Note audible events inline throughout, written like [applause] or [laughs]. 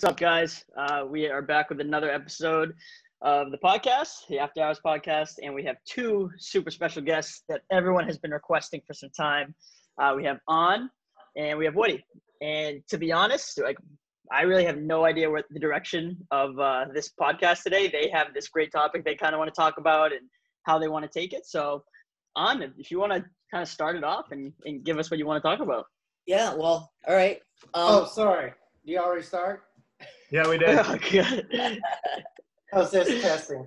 What's up, guys? Uh, we are back with another episode of the podcast, the After Hours podcast, and we have two super special guests that everyone has been requesting for some time. Uh, we have Anh and we have Woody. And to be honest, like I really have no idea what the direction of uh, this podcast today. They have this great topic they kind of want to talk about and how they want to take it. So, Anh, if you want to kind of start it off and, and give us what you want to talk about. Yeah, well, all right. Oh, Um, sorry. Do you already start? Yeah, we did. Oh, good. How's this testing?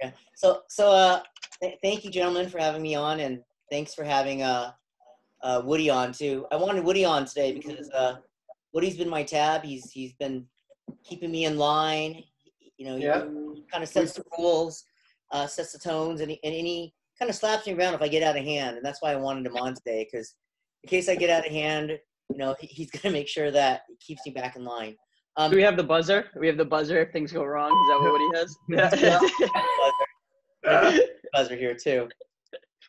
yeah. So, so, uh, th- thank you, gentlemen, for having me on, and thanks for having uh, uh, Woody on too. I wanted Woody on today because uh, Woody's been my tab. He's he's been keeping me in line. You know, he Yeah. kind of sets the rules, uh, sets the tones, and he, and he kind of slaps me around if I get out of hand, and that's why I wanted him on today because in case I get out of hand, you know, he, he's gonna make sure that he keeps me back in line. Um, Do we have the buzzer? We have the buzzer if things go wrong. Is that what Woody has? [laughs] buzzer, [laughs] buzzer here too.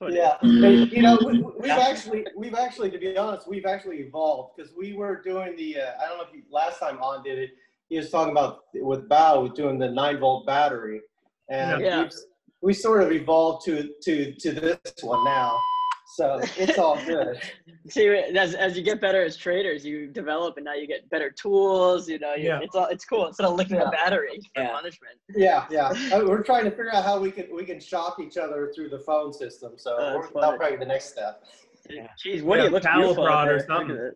Yeah. Hey, you know, we, we've actually, we've actually, to be honest, we've actually evolved because we were doing the. Uh, I don't know if you, last time Anh did it. He was talking about with Bao with doing the nine volt battery, and Yeah. we sort of evolved to to to this one now. So it's all good. [laughs] See, as, as you get better as traders, you develop, and now you get better tools. You know, you, Yeah. it's all it's cool. Instead of licking Yeah. the battery for Yeah. punishment. Yeah, yeah. [laughs] Uh, We're trying to figure out how we can we can shock each other through the phone system. So we're, that's that'll probably be the next step. Yeah. Jeez, Woody, Yeah, it looks towel beautiful. out prod or there. Look something. at it.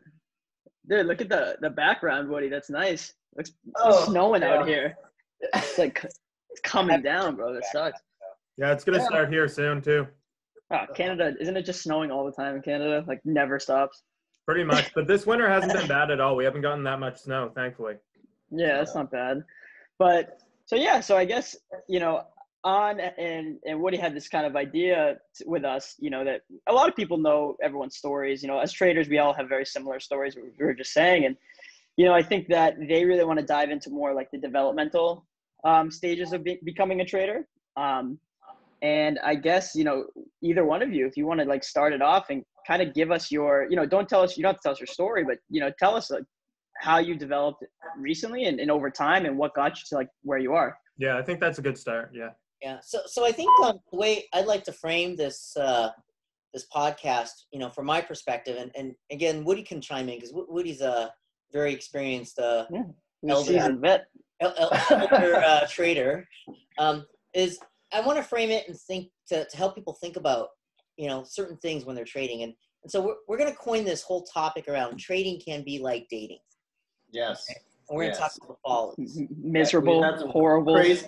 Dude, look at the the background, Woody. That's nice. Looks Oh, snowing out here. It's like it's coming down, bro. That [laughs] sucks. Yeah, it's gonna Yeah. start here soon too. Oh, Canada, isn't it just snowing all the time in Canada? Like never stops. Pretty much. But this winter hasn't been bad at all. We haven't gotten that much snow, thankfully. Yeah, that's not bad. But so yeah, so I guess you know, Anh and and Woody had this kind of idea with us, you know, that a lot of people know everyone's stories. You know, as traders, we all have very similar stories. We we were just saying, and you know, I think that they really want to dive into more like the developmental um, stages of be- becoming a trader. Um, and I guess you know, either one of you, if you want to like start it off and kind of give us your, you know, don't tell us, you don't have to tell us your story, but you know, tell us like how you developed recently and, and over time and what got you to like where you are. Yeah, I think that's a good start. Yeah. Yeah. So, so I think um, the way I'd like to frame this uh, this podcast, you know, from my perspective, and, and again, Woody can chime in because Woody's a very experienced uh, You're Elder. vet. el- el- elder uh, trader. Um, is I want to frame it and think to, to help people think about, you know, certain things when they're trading, and and so we're we're going to coin this whole topic around trading can be like dating, Yes. and we're going to Yes. talk about the follows. Miserable, We've had horrible. Crazy,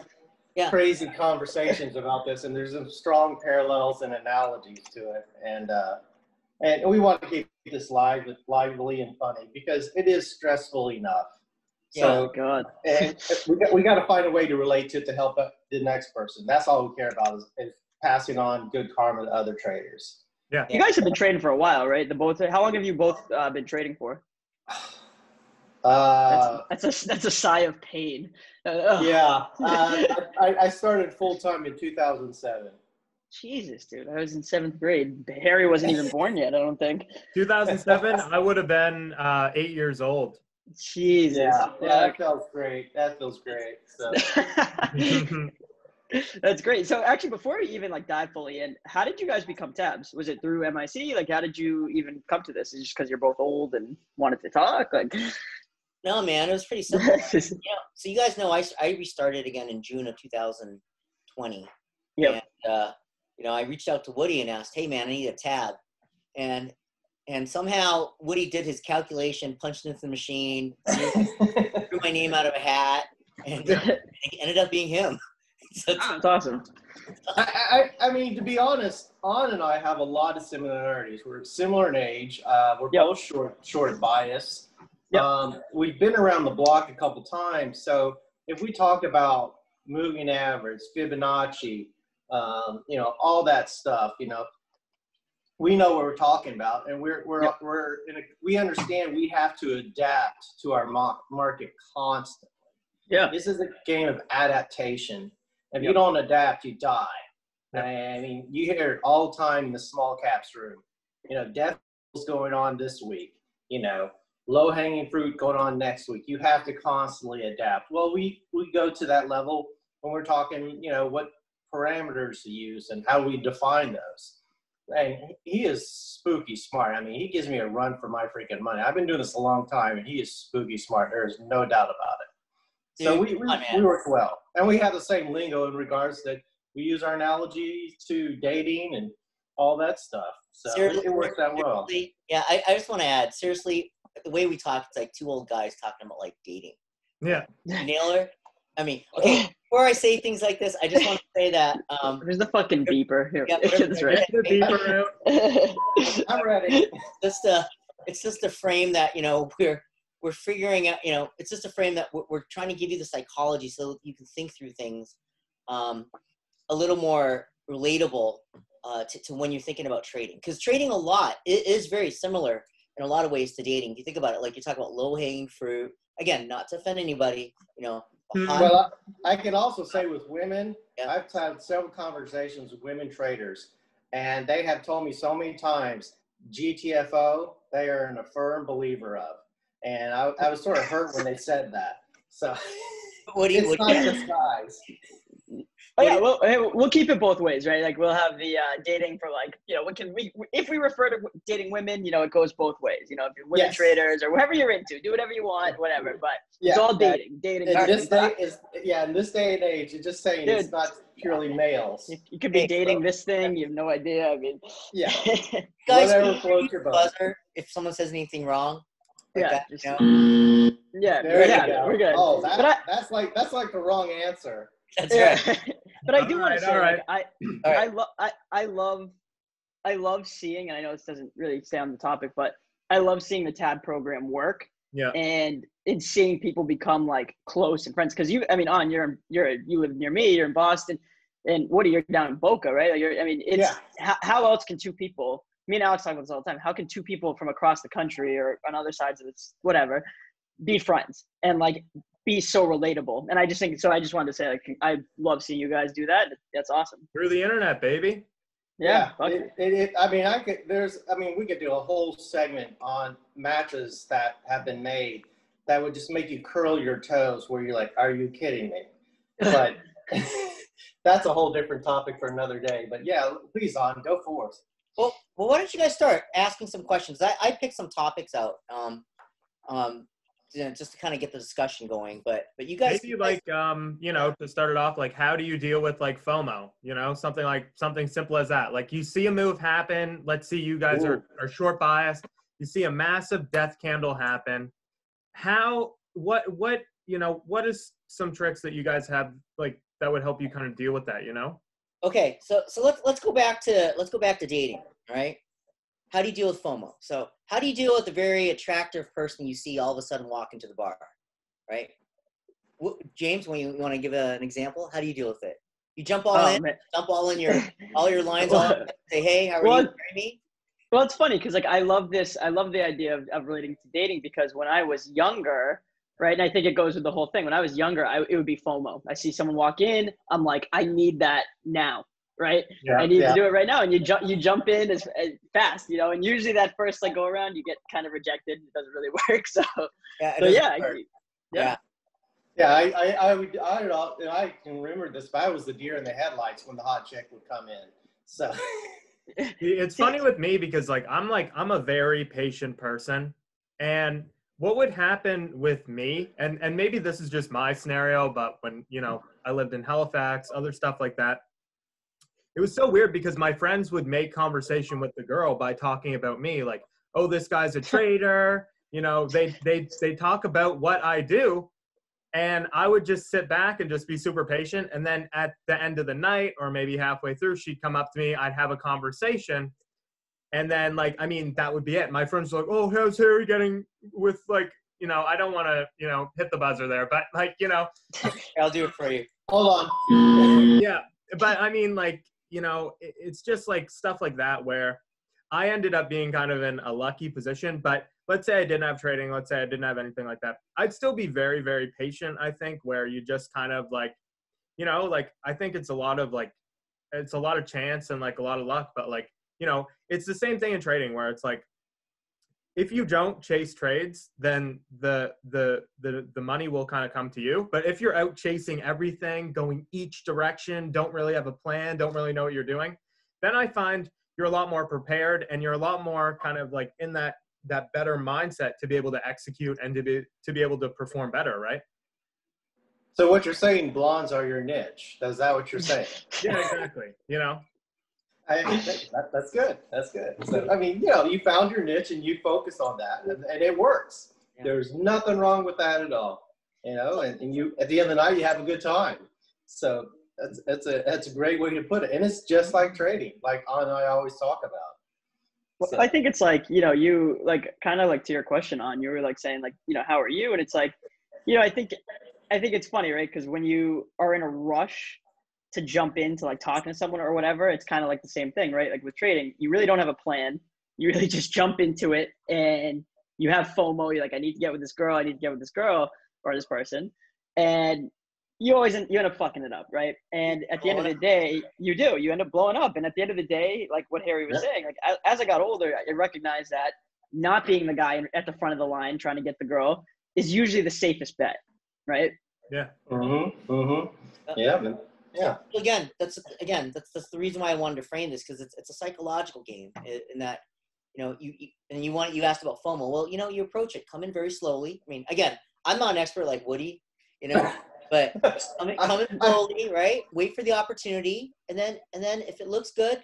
Yeah. crazy conversations about this, and there's some strong parallels and analogies to it, and uh, and we want to keep this live, lively and funny because it is stressful enough. Oh So God. and we got, we got to find a way to relate to it to help the next person. That's all we care about is, is passing on good karma to other traders. Yeah. You guys have been trading for a while, right? The both. How long have you both uh, been trading for? [sighs] Uh, That's, that's a that's a sigh of pain. Uh, yeah, uh, [laughs] I, I started full time in 2007. Jesus, dude. I was in seventh grade. Harry wasn't even [laughs] born yet. I don't think. 2007, I would have been uh, eight years old. Jesus. Yeah, yeah, that feels great. That feels great. So. [laughs] [laughs] That's great. So actually, before we even like dive fully in, how did you guys become tabs? Was it through MIC? Like, how did you even come to this? Is it just because you're both old and wanted to talk? Like, No, man, it was pretty [laughs] simple. you know, so you guys know I, I restarted again in June of 2020. Yeah. And, uh, you know, I reached out to Woody and asked, hey, man, I need a tab. And and somehow Woody did his calculation, punched into the machine, [laughs] threw my name out of a hat, and it ended up being him. It's- [laughs] That's awesome. I, I, I mean, to be honest, Anh and I have a lot of similarities. We're similar in age. Uh, we're Yep. both short, short of bias. Yep. Um, we've been around the block a couple times. So if we talk about moving average, Fibonacci, um, you know, all that stuff, you know, we know what we're talking about, and we're we're Yep. we're in a, we understand we have to adapt to our market constantly. Yeah. This is a game of adaptation. If you don't adapt, you die. Yep. I mean, you hear it all the time in the small caps room. You know, death is going on this week. You know, low hanging fruit going on next week. You have to constantly adapt. Well, we we go to that level when we're talking, you know, what parameters to use and how we define those. And he is spooky smart. I mean, he gives me a run for my freaking money. I've been doing this a long time, and he is spooky smart. There is no doubt about it. so Dude, we, we, we work well. And we have the same lingo in regards that we use our analogy to dating and all that stuff. So it, Seriously, it works out well. Yeah, I, I just want to add, seriously, the way we talk, it's like two old guys talking about like dating. Yeah. Naylor, I mean, [laughs] okay, before I say things like this, I just want to say that um, Where's the fucking beeper? Here, Yeah, get this right. The beeper. [laughs] I'm ready. just a, it's just a frame that you know we're we're figuring out. You know, it's just a frame that we're, we're trying to give you the psychology so you can think through things um, a little more relatable uh, to, to when you're thinking about trading. Because trading a lot it is very similar in a lot of ways to dating. If you think about it, like you talk about low hanging fruit. Again, not to offend anybody, you know. a Hmm. hot- Well, I, I can also say with women, Yeah. I've had several conversations with women traders, and they have told me so many times GTFO, they are an a firm believer of. And I, I was sort of hurt when they said that. So [laughs] what do you? it's What, not disguise. Oh yeah, we'll hey, we'll keep it both ways, right? Like we'll have the uh, dating for like you know, we can we if we refer to dating women, you know, it goes both ways. You know, if you're women Yes. traders or whatever you're into, do whatever you want, whatever. But yeah, it's Yeah, all that- dating, dating. In this day is yeah, in this day and age, you're just saying it's not purely males. You, you could be Hey, dating this thing. You have no idea. I mean, Yeah, [laughs] guys, whatever you floats your boat. buzzer if someone says anything wrong. Like Yeah, that, just- you know? yeah, There yeah, go. we're good. Oh, that, But I- that's like that's like the wrong answer. That's Yeah. right. [laughs] but I do want right, to say, all like, I, All I right. love, I, I love, I love seeing, and I know this doesn't really stay on the topic, but I love seeing the TAB program work Yeah. and in seeing people become like close and friends. Because you, I mean, Anh you're you're you live near me, you're in Boston, and what are you're down in Boca, right? Like you're, I mean, it's Yeah. how, how else can two people? Me and Alex talk about this all the time. How can two people from across the country or on other sides of this, whatever, be friends and like be so relatable? And I just think so. I just wanted to say, like, I love seeing you guys do that. That's awesome. Through the internet, baby. Yeah, fuck it. it, it, it, I mean, I could. There's, I mean, we could do a whole segment Anh matches that have been made that would just make you curl your toes, where you're like, "Are you kidding me?" But [laughs] [laughs] that's a whole different topic for another day. But yeah, please, on go for forth. Well, well, why don't you guys start asking some questions? I, I picked some topics out, um, um, you know, just to kind of get the discussion going. But but you guys, Maybe like um, you know, to start it off, like how do you deal with like FOMO? You know, something like something simple as that. Like you see a move happen. Let's see, you guys are, are short biased. You see a massive death candle happen. How what what you know what is some tricks that you guys have like that would help you kind of deal with that? You know. Okay, so so let's let's go back to let's go back to dating. Right, how do you deal with FOMO? So how do you deal with a very attractive person you see all of a sudden walk into the bar, right? Wh- James, when you, you want to give a, an example, how do you deal with it? You jump all Oh, in, man. jump all in your [laughs] all your lines, all in, say, "Hey, how are Well, you?" Me? Well, it's funny because like I love this. I love the idea of, of relating to dating because when I was younger, right, and I think it goes with the whole thing. When I was younger, I, it would be FOMO. I see someone walk in, I'm like, I need that now, right? I need yeah. to do it right now, and you jump, you jump in as, as fast, you know. And usually that first like go around, you get kind of rejected. It doesn't really [laughs] work. So, Yeah, so doesn't yeah, I hurt. yeah. Yeah, I, I, I would, I, would, al- I can remember this, but I was the deer in the headlights when the hot chick would come in. So, It's funny [laughs] with me because like I'm like I'm a very patient person and what would happen with me and and maybe this is just my scenario but when you know I lived in Halifax other stuff like that it was so weird because my friends would make conversation with the girl by talking about me like oh this guy's a [laughs] trader you know they they they talk about what I do and I would just sit back and just be super patient. And then at the end of the night, or maybe halfway through, she'd come up to me. I'd have a conversation. And then, like, I mean, that would be it. My friends were like, oh, how's Harry getting with, like, you know, I don't want to, you know, hit the buzzer there, but, like, you know, [laughs] I'll do it for you. hold on. yeah. But I mean, like, you know, it- it's just like stuff like that where I ended up being kind of in a lucky position. But let's say I didn't have trading, let's say I didn't have anything like that. I'd still be very, very patient, I think, where you just kind of like, you know, like I think it's a lot of like, it's a lot of chance and like a lot of luck, but like, you know, it's the same thing in trading where it's like, if you don't chase trades, then the the the the money will kind of come to you. But if you're out chasing everything, going each direction, don't really have a plan, don't really know what you're doing, then I find you're a lot more prepared and you're a lot more kind of like in that that better mindset to be able to execute and to be to be able to perform better, right? So what you're saying, blondes are your niche. Is that what you're saying? Yeah, exactly. You know, I, that, that's good. That's good. So, I mean, you know, you found your niche and you focus on that, and, and it works. Yeah. There's nothing wrong with that at all. You know, and, and you at the end of the night, you have a good time. So that's that's a that's a great way to put it, and it's just like trading, like I, I always talk about. Well, So- I think it's like you know you like kind of like to your question Anh you were like saying like you know how are you and it's like you know I think I think it's funny right because when you are in a rush to jump into like talking to someone or whatever it's kind of like the same thing right like with trading you really don't have a plan you really [laughs] just jump into it and you have FOMO you're like I need to get with this girl I need to get with this girl or this person and you always end, you end up fucking it up, right? And at the end of the day, you do. You end up blowing up. And at the end of the day, like what Harry was Yeah. saying, like as, as I got older, I recognized that not being the guy at the front of the line trying to get the girl is usually the safest bet, right? yeah, Mm-hmm. Mm-hmm. Yeah. man. Yeah. Again, that's again that's that's the reason why I wanted to frame this because it's it's a psychological game i- in that you know you, you and you want you asked about FOMO. Well, you know you approach it, come in very slowly. I mean, again, I'm not an expert like Woody, you know, [laughs] but come in, come in slowly, right? Wait for the opportunity, and then and then if it looks good,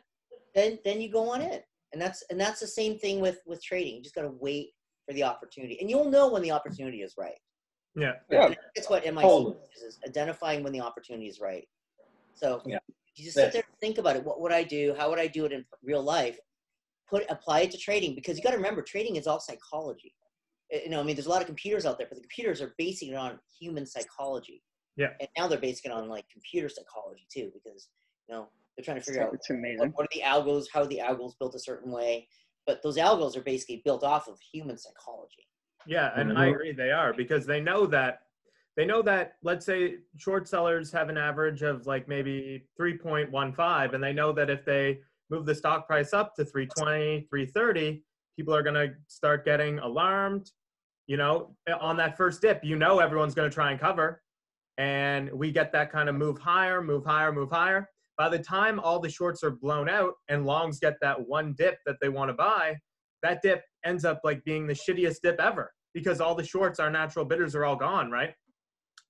then then you go on in, and that's and that's the same thing with with trading. You just got to wait for the opportunity, and you'll know when the opportunity is right. yeah, Yeah. It's what MIC Totally. is, is identifying when the opportunity is right. So Yeah. you just Yeah. sit there and think about it. What would I do? How would I do it in real life? Put apply it to trading because you got to remember trading is all psychology. You know, I mean, there's a lot of computers out there, but the computers are basing it on human psychology. Yeah. And now they're basing it on like computer psychology too, because you know they're trying to figure out It's amazing. what, what are the algos, how are the algos built a certain way. But those algos are basically built off of human psychology. yeah. And I Mhm. agree, they are because they know that they know that let's say short sellers have an average of like maybe 3.15 and they know that if they move the stock price up to 320 330 people are going to start getting alarmed you know on that first dip. You know everyone's going to try and cover and we get that kind of move higher move higher move higher. By the time all the shorts are blown out and longs get that one dip that they want to buy that dip ends up like being the shittiest dip ever because all the shorts our natural bidders are all gone right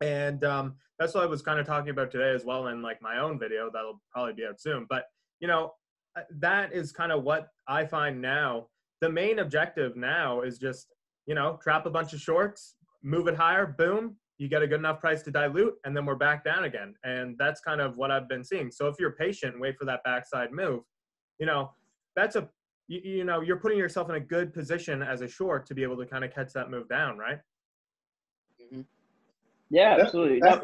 and um, that's what I was kind of talking about today as well in like my own video that'll probably be out soon. But you know, uh, that is kind of what I find now. The main objective now is just you know trap a bunch of shorts, move it higher, boom, you get a good enough price to dilute, and then we're back down again. And that's kind of what I've been seeing. So if you're patient, wait for that backside move. You know, that's a you, you know you're putting yourself in a good position as a short to be able to kind of catch that move down, right? Yeah, absolutely. Now,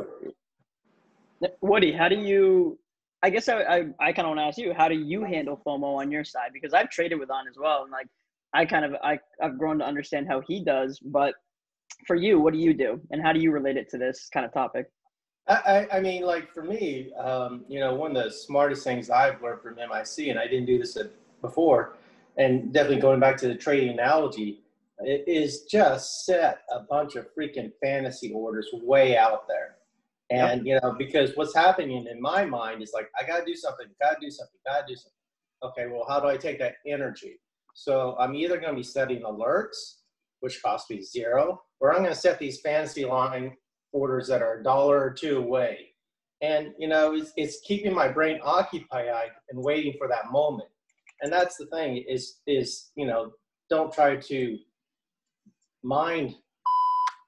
Woody, how do you? I guess I I, I kind of want to ask you, how do you handle FOMO on your side? Because I've traded with Anh as well, and like I kind of I I've grown to understand how he does. But for you, what do you do, and how do you relate it to this kind of topic? I, I mean, like for me, um, you know, one of the smartest things I've learned from MIC, and I didn't do this before, and definitely going back to the trading analogy, is just set a bunch of freaking fantasy orders way out there. And, you know, because what's happening in my mind is like, I got to do something, got to do something, got to do something. Okay, well, how do I take that energy? So I'm either going to be setting alerts, which cost me zero, or I'm going to set these fantasy line orders that are a dollar or two away. And, you know, it's, it's keeping my brain occupied and waiting for that moment. And that's the thing is, is, you know, don't try to mind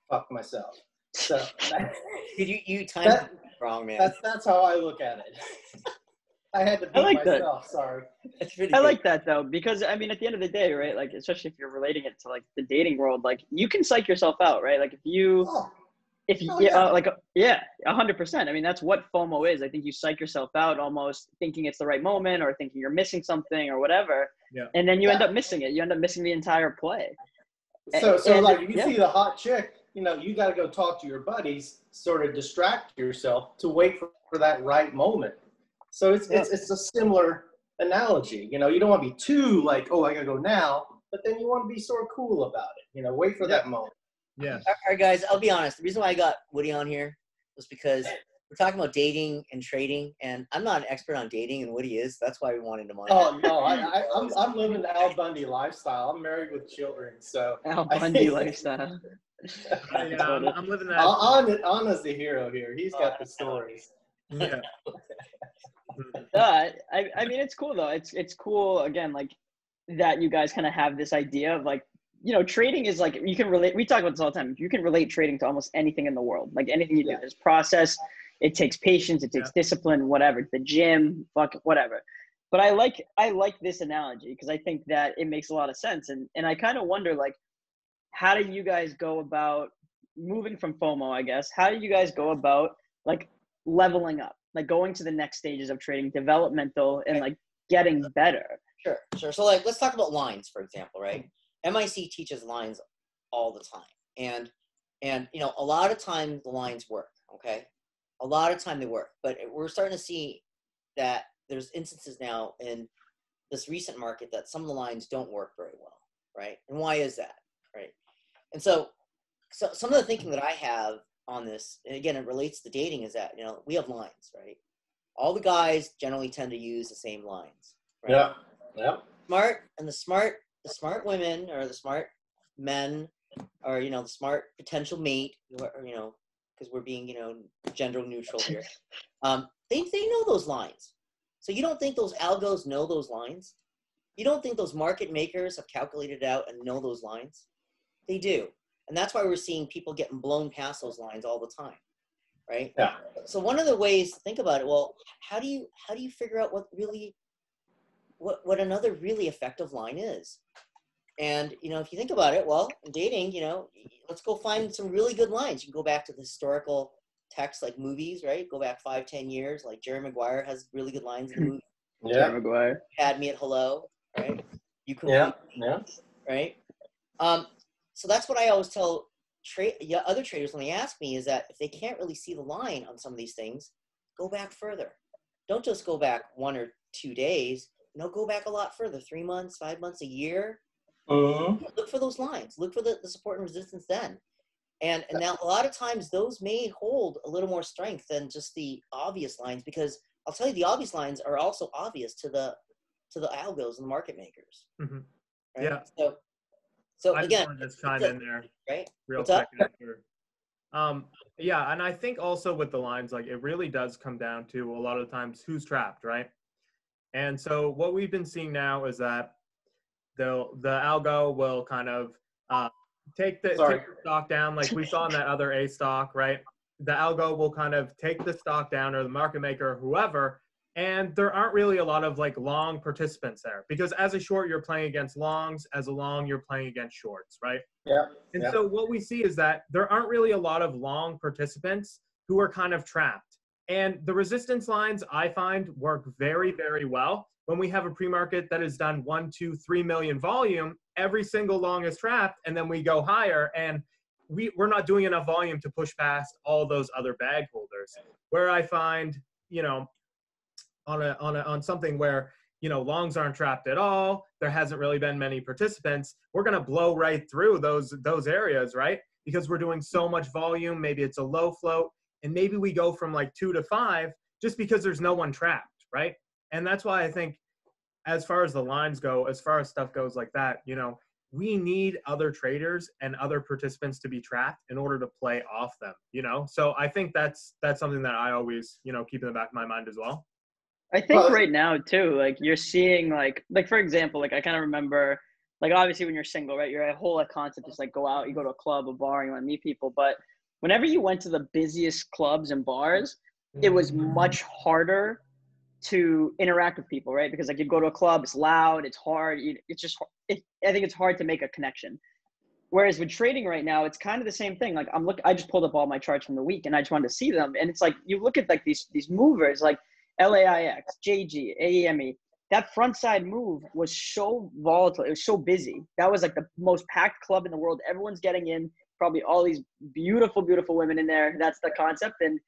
fuck myself. So [laughs] Did you you timed That- wrong, man? that's, that's how I look at it. [laughs] I had to beat I like that. myself, sorry. That's pretty I good. like that though, because I mean, at the end of the day, right? Like, especially if you're relating it to like the dating world, like you can psych yourself out, right? Like if you Oh, if you Oh, yeah, yeah. uh, like yeah, a hundred percent. I mean, that's what FOMO is. I think you psych yourself out almost thinking it's the right moment or thinking you're missing something or whatever. Yeah. And then you end up missing it. You end up missing the entire play. So, so And- like if you yeah. see the hot chick, you know, you got to go talk to your buddies, sort of distract yourself to wait for, for that right moment. So it's, it's it's a similar analogy. You know, you don't want to be too like, oh, I got to go now. but then you want to be sort of cool about it. You know, wait for that moment. Yeah. All right, guys. I'll be honest. The reason why I got Woody on here was because we're talking about dating and trading, and I'm not an expert on dating, and Woody is. That's why we wanted him on. Oh no, I, I, [laughs] I'm I'm living the Al Bundy lifestyle. I'm married with children, so [laughs] Al Bundy think- lifestyle. [laughs] I, yeah, I'm, I'm living that. An- An Anna's the hero here. He's got the stories. yeah. Uh, I, I mean, it's cool though. It's it's cool again, like that you guys kind of have this idea of like, you know, trading is like you can relate. We talk about this all the time. You can relate trading to almost anything in the world. Like anything you do, Yeah. there's process. It takes patience. It takes discipline. Whatever. The gym. Fuck. Whatever. But I like I like this analogy because I think that it makes a lot of sense. And and I kind of wonder like, how do you guys go about moving from FOMO? I guess how do you guys go about like leveling up, like going to the next stages of trading, developmental, and like getting better. Sure, sure. So like, let's talk about lines, for example, right? MIC teaches lines all the time, and and you know, a lot of times the lines work. Okay, a lot of time they work, but we're starting to see that there's instances now in this recent market that some of the lines don't work very well, right? And why is that, right? And so, so some of the thinking that I have on this, and again, it relates to dating, is that you know we have lines, right? All the guys generally tend to use the same lines. Right? Yeah, yeah. smart and the smart the smart women or the smart men or you know the smart potential mate or, you know because we're being you know gender neutral here. [laughs] Um they, they know those lines. So you don't think those algos know those lines? You don't think those market makers have calculated out and know those lines? They do. And that's why we're seeing people getting blown past those lines all the time right? Yeah. so one of the ways to think about it well how do you how do you figure out what really what what another really effective line is and you know if you think about it well in dating you know let's go find some really good lines you can go back to the historical text like movies right go back five ten years like jerry maguire has really good lines in the movie Yeah, Maguire. had me at hello right you can yeah, yeah. right? Um, so that's what I always tell tra- yeah, other traders when they ask me is that if they can't really see the line on some of these things, go back further. Don't just go back one or two days. No, go back a lot further, three months, five months, a year. Mhm. Look for those lines. Look for the, the support and resistance then. And, and now a lot of times those may hold a little more strength than just the obvious lines because I'll tell you the obvious lines are also obvious to the to the algos and the market makers. Mm-hmm. Right? Yeah. So so I again, just chime in there right? real What's quick. after. Um, yeah, and I think also with the lines, like it really does come down to a lot of times who's trapped, right? And so what we've been seeing now is that the the algo will kind of uh, take the Sorry. take the stock down, like we saw in that other A stock, right? The algo will kind of take the stock down, or the market maker, or whoever, and there aren't really a lot of like long participants there because as a short you're playing against longs, as a long you're playing against shorts, right? Yeah, And yeah. so what we see is that there aren't really a lot of long participants who are kind of trapped. And the resistance lines I find work very, very well. When we have a pre-market that has done one, two, three million volume, every single long is trapped, and then we go higher, and we, we're not doing enough volume to push past all those other bag holders. Where I find, you know, on a on a on something where you know longs aren't trapped at all there hasn't really been many participants we're going to blow right through those those areas right because we're doing so much volume maybe it's a low float and maybe we go from like 2 to 5 just because there's no one trapped right and that's why i think as far as the lines go as far as stuff goes like that you know we need other traders and other participants to be trapped in order to play off them you know so i think that's that's something that i always you know keep in the back of my mind as well I think Well- right now too, like you're seeing like like for example, like I kind of remember like obviously when you're single, right? Your whole like, concept is like go out, you go to a club, a bar, you want to meet people. But whenever you went to the busiest clubs and bars, it was mm-hmm. much harder to interact with people, right? Because like you go to a club, it's loud, it's hard, it's just it, I think it's hard to make a connection. Whereas with trading right now, it's kind of the same thing. Like I'm look, I just pulled up all my charts from the week, and I just wanted to see them. And it's like you look at like these these movers, like LAIX, JG, AEME. That front side move was so volatile. It was so busy. That was like the most packed club in the world. Everyone's getting in. Probably all these beautiful, beautiful women in there. That's the concept. And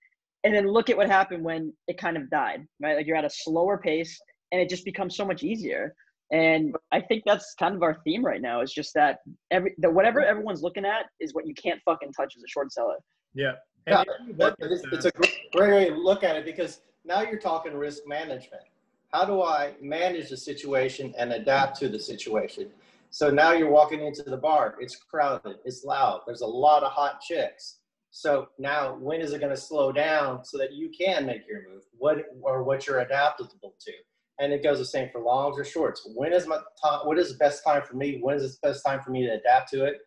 and then look at what happened when it kind of died. Right, like you're at a slower pace, and it just becomes so much easier. And I think that's kind of our theme right now. Is just that every that whatever everyone's looking at is what you can't fucking touch as a short seller. Yeah. Yeah, And but it's, it's a great great way to look at it because now you're talking risk management. How do I manage the situation and adapt to the situation? So now you're walking into the bar. It's crowded. It's loud. There's a lot of hot chicks. So now, when is it going to slow down so that you can make your move? What or what you're adaptable to? And it goes the same for longs or shorts. When is my time? What is the best time for me? When is the best time for me to adapt to it?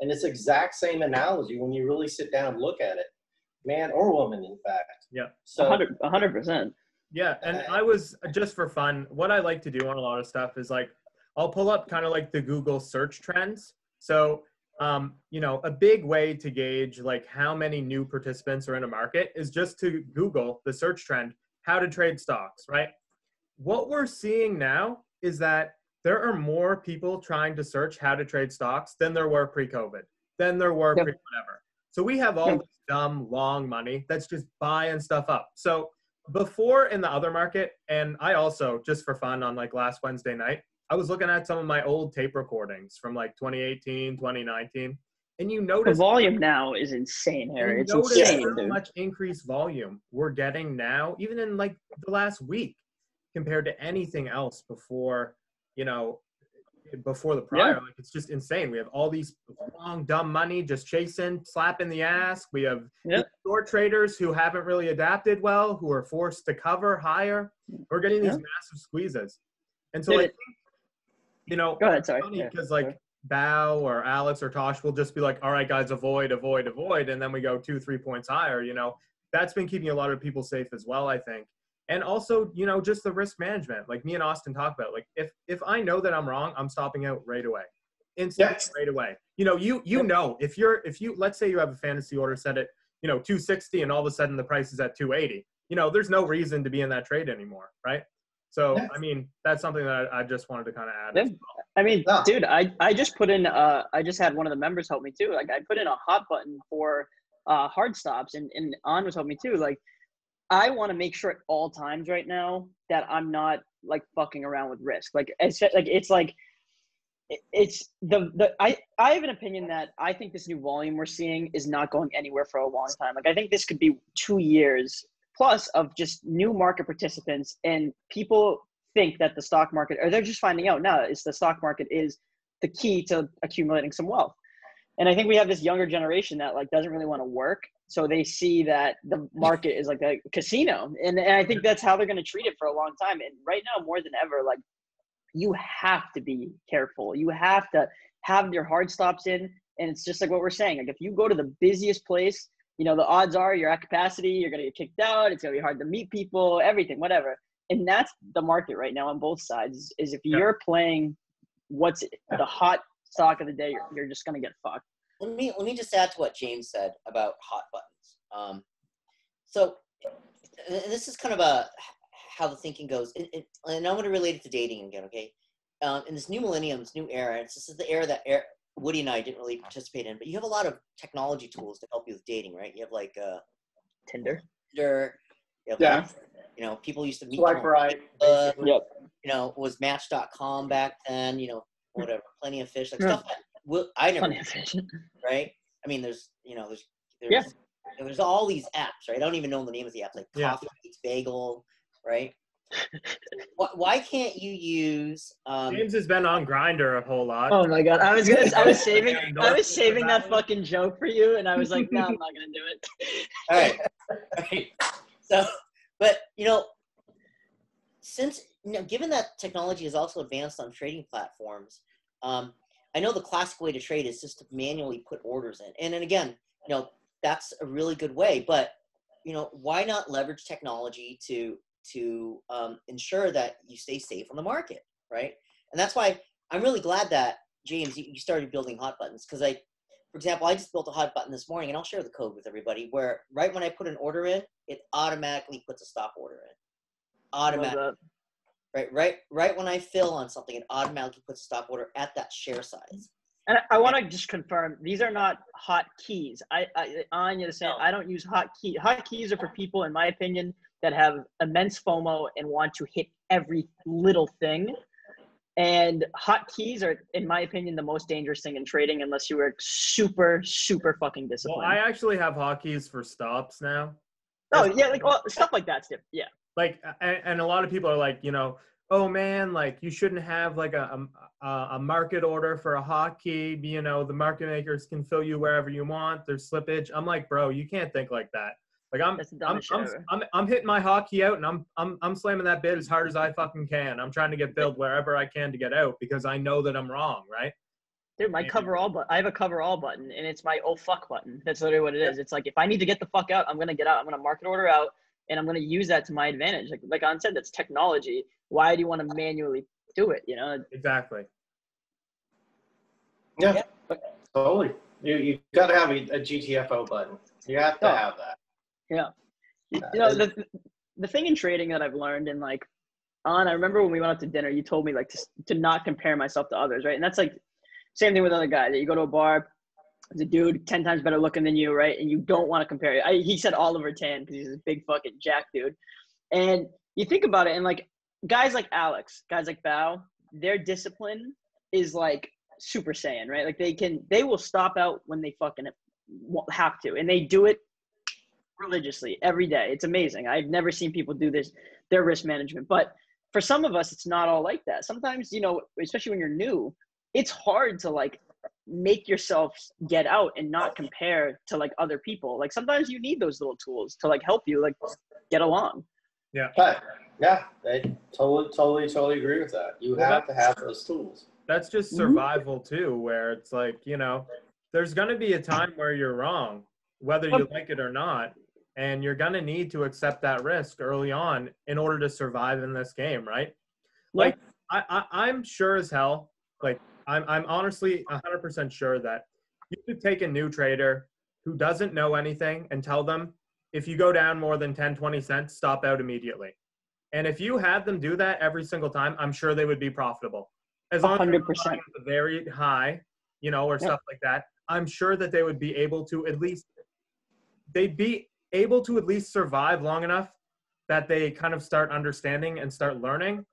And it's exact same analogy when you really sit down and look at it, man or woman, in fact. Yeah. So hundred, hundred percent. Yeah, and uh, I was just for fun. What I like to do on a lot of stuff is like I'll pull up kind of like the Google search trends. So, um, you know, a big way to gauge like how many new participants are in a market is just to Google the search trend how to trade stocks, right? What we're seeing now is that there are more people trying to search how to trade stocks than there were pre-COVID, than there were Yep. pre whatever. So we have all Yep. this dumb long money that's just buying stuff up. So before in the other market, and I also just for fun on like last Wednesday night, I was looking at some of my old tape recordings from like 2018, 2019, and you notice The volume now is insane, Harry. you It's notice insane, how dude. much increased volume we're getting now, even in like the last week, compared to anything else before, you know, before the prior. Like it's just insane. We have all these long dumb money just chasing, slapping the ass. We have Yep. short traders who haven't really adapted well, who are forced to cover higher. We're getting these Yeah. massive squeezes, and so Did I think, you know, Go ahead, sorry. funny Yeah, because sorry. like Bao or Alex or Tosh will just be like, all right, guys, avoid, avoid, avoid, and then we go two, three points higher. You know, that's been keeping a lot of people safe as well, I think. And also, you know, just the risk management, like me and Austin talk about. Like, if if I know that I'm wrong, I'm stopping out right away, instantly, Yes. right away. You know, you you know, if you're if you let's say you have a fantasy order set at you know 260, and all of a sudden the price is at 280. You know, there's no reason to be in that trade anymore, right? So, Yeah. I mean, that's something that I, I just wanted to kind of add. Yeah. as well. I mean, No. dude, I, I just put in uh I just had one of the members help me too. Like I put in a hot button for uh hard stops and, and Anh was helping me too. Like I want to make sure at all times right now that I'm not like fucking around with risk. Like it's like it's like it's the the I I have an opinion that I think this new volume we're seeing is not going anywhere for a long time. Like I think this could be two years plus of just new market participants and people think that the stock market or they're just finding out now is the stock market is the key to accumulating some wealth. And I think we have this younger generation that like doesn't really want to work. So they see that the market is like a casino. And, and I think that's how they're going to treat it for a long time. And right now, more than ever, like you have to be careful. You have to have your hard stops in. And it's just like what we're saying. Like if you go to the busiest place, you know, the odds are you're at capacity, you're going to get kicked out. It's going to be hard to meet people, everything, whatever. And that's the market right now on both sides is if Yeah. you're playing what's the hot stock of the day, you're, you're just going to get fucked. let me let me just add to what James said about hot buttons. Um, so and this is kind of a how the thinking goes, and, and- and I'm going to relate it to dating again. Okay, um, in this new millennium, this new era, it's, this is the era that er, Woody and I didn't really participate in, but you have a lot of technology tools to help you with dating, right? You have like uh, Tinder. Tinder, you have Yeah. like, you know, people used to meet. swipe right. Uh. Yep. you know, was Match.com back then. You know, whatever, plenty of fish, like Yeah. stuff that will, I never Funny efficient. [laughs] right? I mean, there's you know, there's there's Yeah. there's all these apps, right? I don't even know the name of the apps, like Yeah. Coffee Meets Bagel, right? Why, why can't you use um, James has been on Grindr a whole lot. Oh my god! I was gonna. I was saving. [laughs] I was saving that that fucking joke for you, and I was like, no, I'm not gonna do it. all right, all right. So, but you know, since you know, given that technology is also advanced on trading platforms, um, I know the classic way to trade is just to manually put orders in, and then again, you know, that's a really good way. But you know, why not leverage technology to to um, ensure that you stay safe on the market, right? And that's why I'm really glad that James, you, started building hot buttons because I, for example, I just built a hot button this morning, and I'll share the code with everybody. Where right when I put an order in, it automatically puts a stop order in. Automatic, right, right, right when I fill on something, it automatically puts a stop order at that share size. And I, I want to just confirm these are not hot keys. I, I Anya saying No. I don't use hot key. Hot keys are for people, in my opinion, that have immense FOMO and want to hit every little thing. And hotkeys are, in my opinion, the most dangerous thing in trading unless you are super, super fucking disciplined. Well. I actually have hotkeys for stops now. oh yeah, like well, stuff like that. Yeah. Like, and, and a lot of people are like, you know, oh man, like you shouldn't have like a um, a, a market order for a hotkey. You know, the market makers can fill you wherever you want. There's slippage. I'm like, bro, you can't think like that. Like I'm, I'm, I'm. I'm, I'm hitting my hotkey out and I'm, I'm, I'm slamming that bid as hard as I fucking can. I'm trying to get filled wherever I can to get out because I know that I'm wrong, right? Dude, my cover all but I have a cover all button and it's my oh fuck button. That's literally what it is. It's like if I need to get the fuck out, I'm gonna get out. I'm gonna market order out and I'm gonna use that to my advantage. Like like Anh said, that's technology. Why do you want to manually do it? You know? Exactly. Yeah, totally. You you got to have a, a GTFO button. You have to Oh. have that. You you know, the the thing in trading that I've learned and like Anh, I remember when we went out to dinner, you told me like to to not compare myself to others, right? And that's like same thing with other guys. You go to a bar, there's a dude ten times better looking than you, right? And you don't want to compare. I, he said Oliver Tan because he's a big fucking jack dude. And you think about it, and like guys like Alex, guys like Bao, their discipline is like Super Saiyan, right? Like they can, they will stop out when they fucking have to, and they do it religiously every day. It's amazing. I've never seen people do this, their risk management. But for some of us, it's not all like that. Sometimes, you know, especially when you're new, it's hard to like make yourself get out and not compare to like other people. Like sometimes you need those little tools to like help you like get along. But yeah, I totally, totally, totally agree with that. You have to have those tools. That's just Mhm. survival too, where it's like, you know, there's going to be a time where you're wrong, whether you like it or not. And you're going to need to accept that risk early on in order to survive in this game, right? Like, I, I, I'm sure as hell, like, I'm, I'm honestly 100% sure that you could take a new trader who doesn't know anything and tell them if you go down more than 10, 20 cents, stop out immediately. And if you had them do that every single time, I'm sure they would be profitable. As long as 100%. buying at the very high, you know, or Yeah. stuff like that, I'm sure that they would be able to at least they'd be able to at least survive long enough that they kind of start understanding and start learning.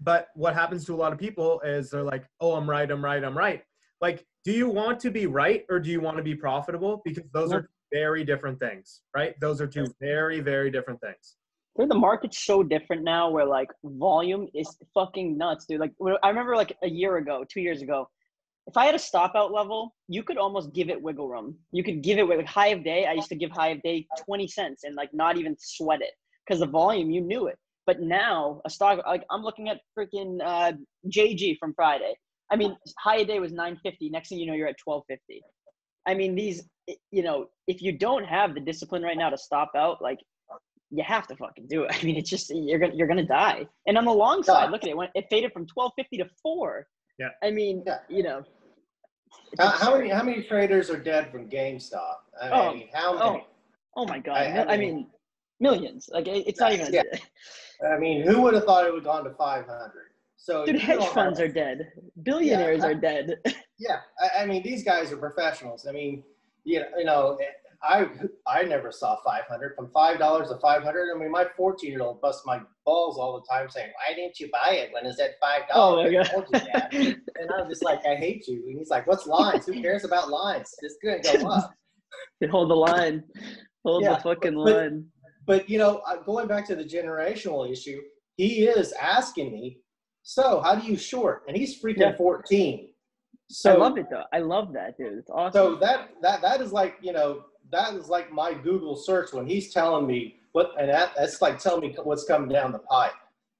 But what happens to a lot of people is they're like, "Oh, I'm right, I'm right, I'm right." Like, do you want to be right or do you want to be profitable? Because those are very different things, right? Those are two very, very different things. Dude, the market's so different now where like volume is fucking nuts, dude. Like I remember like a year ago, two years ago, if I had a stop out level, you could almost give it wiggle room. You could give it like high of day. I used to give high of day 20 cents and like not even sweat it because the volume, you knew it. But now a stock, like I'm looking at freaking uh, JG from Friday. I mean, high of day was 950. Next thing you know, you're at 1250. I mean, these, you know, if you don't have the discipline right now to stop out, like you have to fucking do it. [laughs] I mean, it's just you're gonna you're gonna die. And on the long side, look at it. When it faded from twelve fifty to four. Yeah. I mean, Yeah. you know. How, how many how many traders are dead from GameStop? I Oh, mean, how oh. many? Oh my god! I- I, I mean, mean- millions. Like it's not even. Yeah. I mean, who would have thought it would [laughs] have gone to 500? So Dude, hedge funds have- are dead. Billionaires Yeah. are dead. [laughs] Yeah, I, I mean, these guys are professionals. I mean, you know, you know, I I never saw 500 from five dollars to 500. I mean, my 14 year old busts my balls all the time saying, "Why didn't you buy it when it's at five Oh dollars?" my god. and I'm just like, "I hate you." And he's like, "What's lines? Who cares about lines? It's gonna go up." [laughs] Dude, Hold the line. Hold Yeah, the fucking but- line. But you know, uh, going back to the generational issue, he is asking me, "So, how do you short?" And he's freaking Yeah. 14. So I love it though. I love that, dude. It's awesome. So that that that is like you know that is like my Google search when he's telling me what, and that, that's like telling me what's coming down the pipe.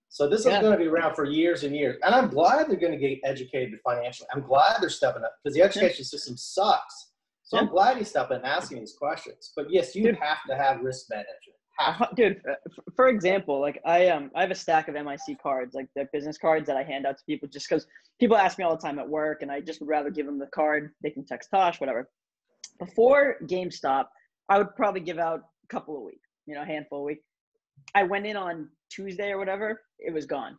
So this Yeah. is going to be around for years and years, and I'm glad they're going to get educated financially. I'm glad they're stepping up because the education system sucks. So I'm glad he's stepping and asking these questions. But yes, you Dude. have to have risk management. Have dude f- f- for example like i um i have a stack of mic cards like the business cards that i hand out to people just because people ask me all the time at work and i just would rather give them the card they can text tosh whatever before gamestop i would probably give out a couple a week you know a handful a week. I went in on tuesday or whatever it was gone.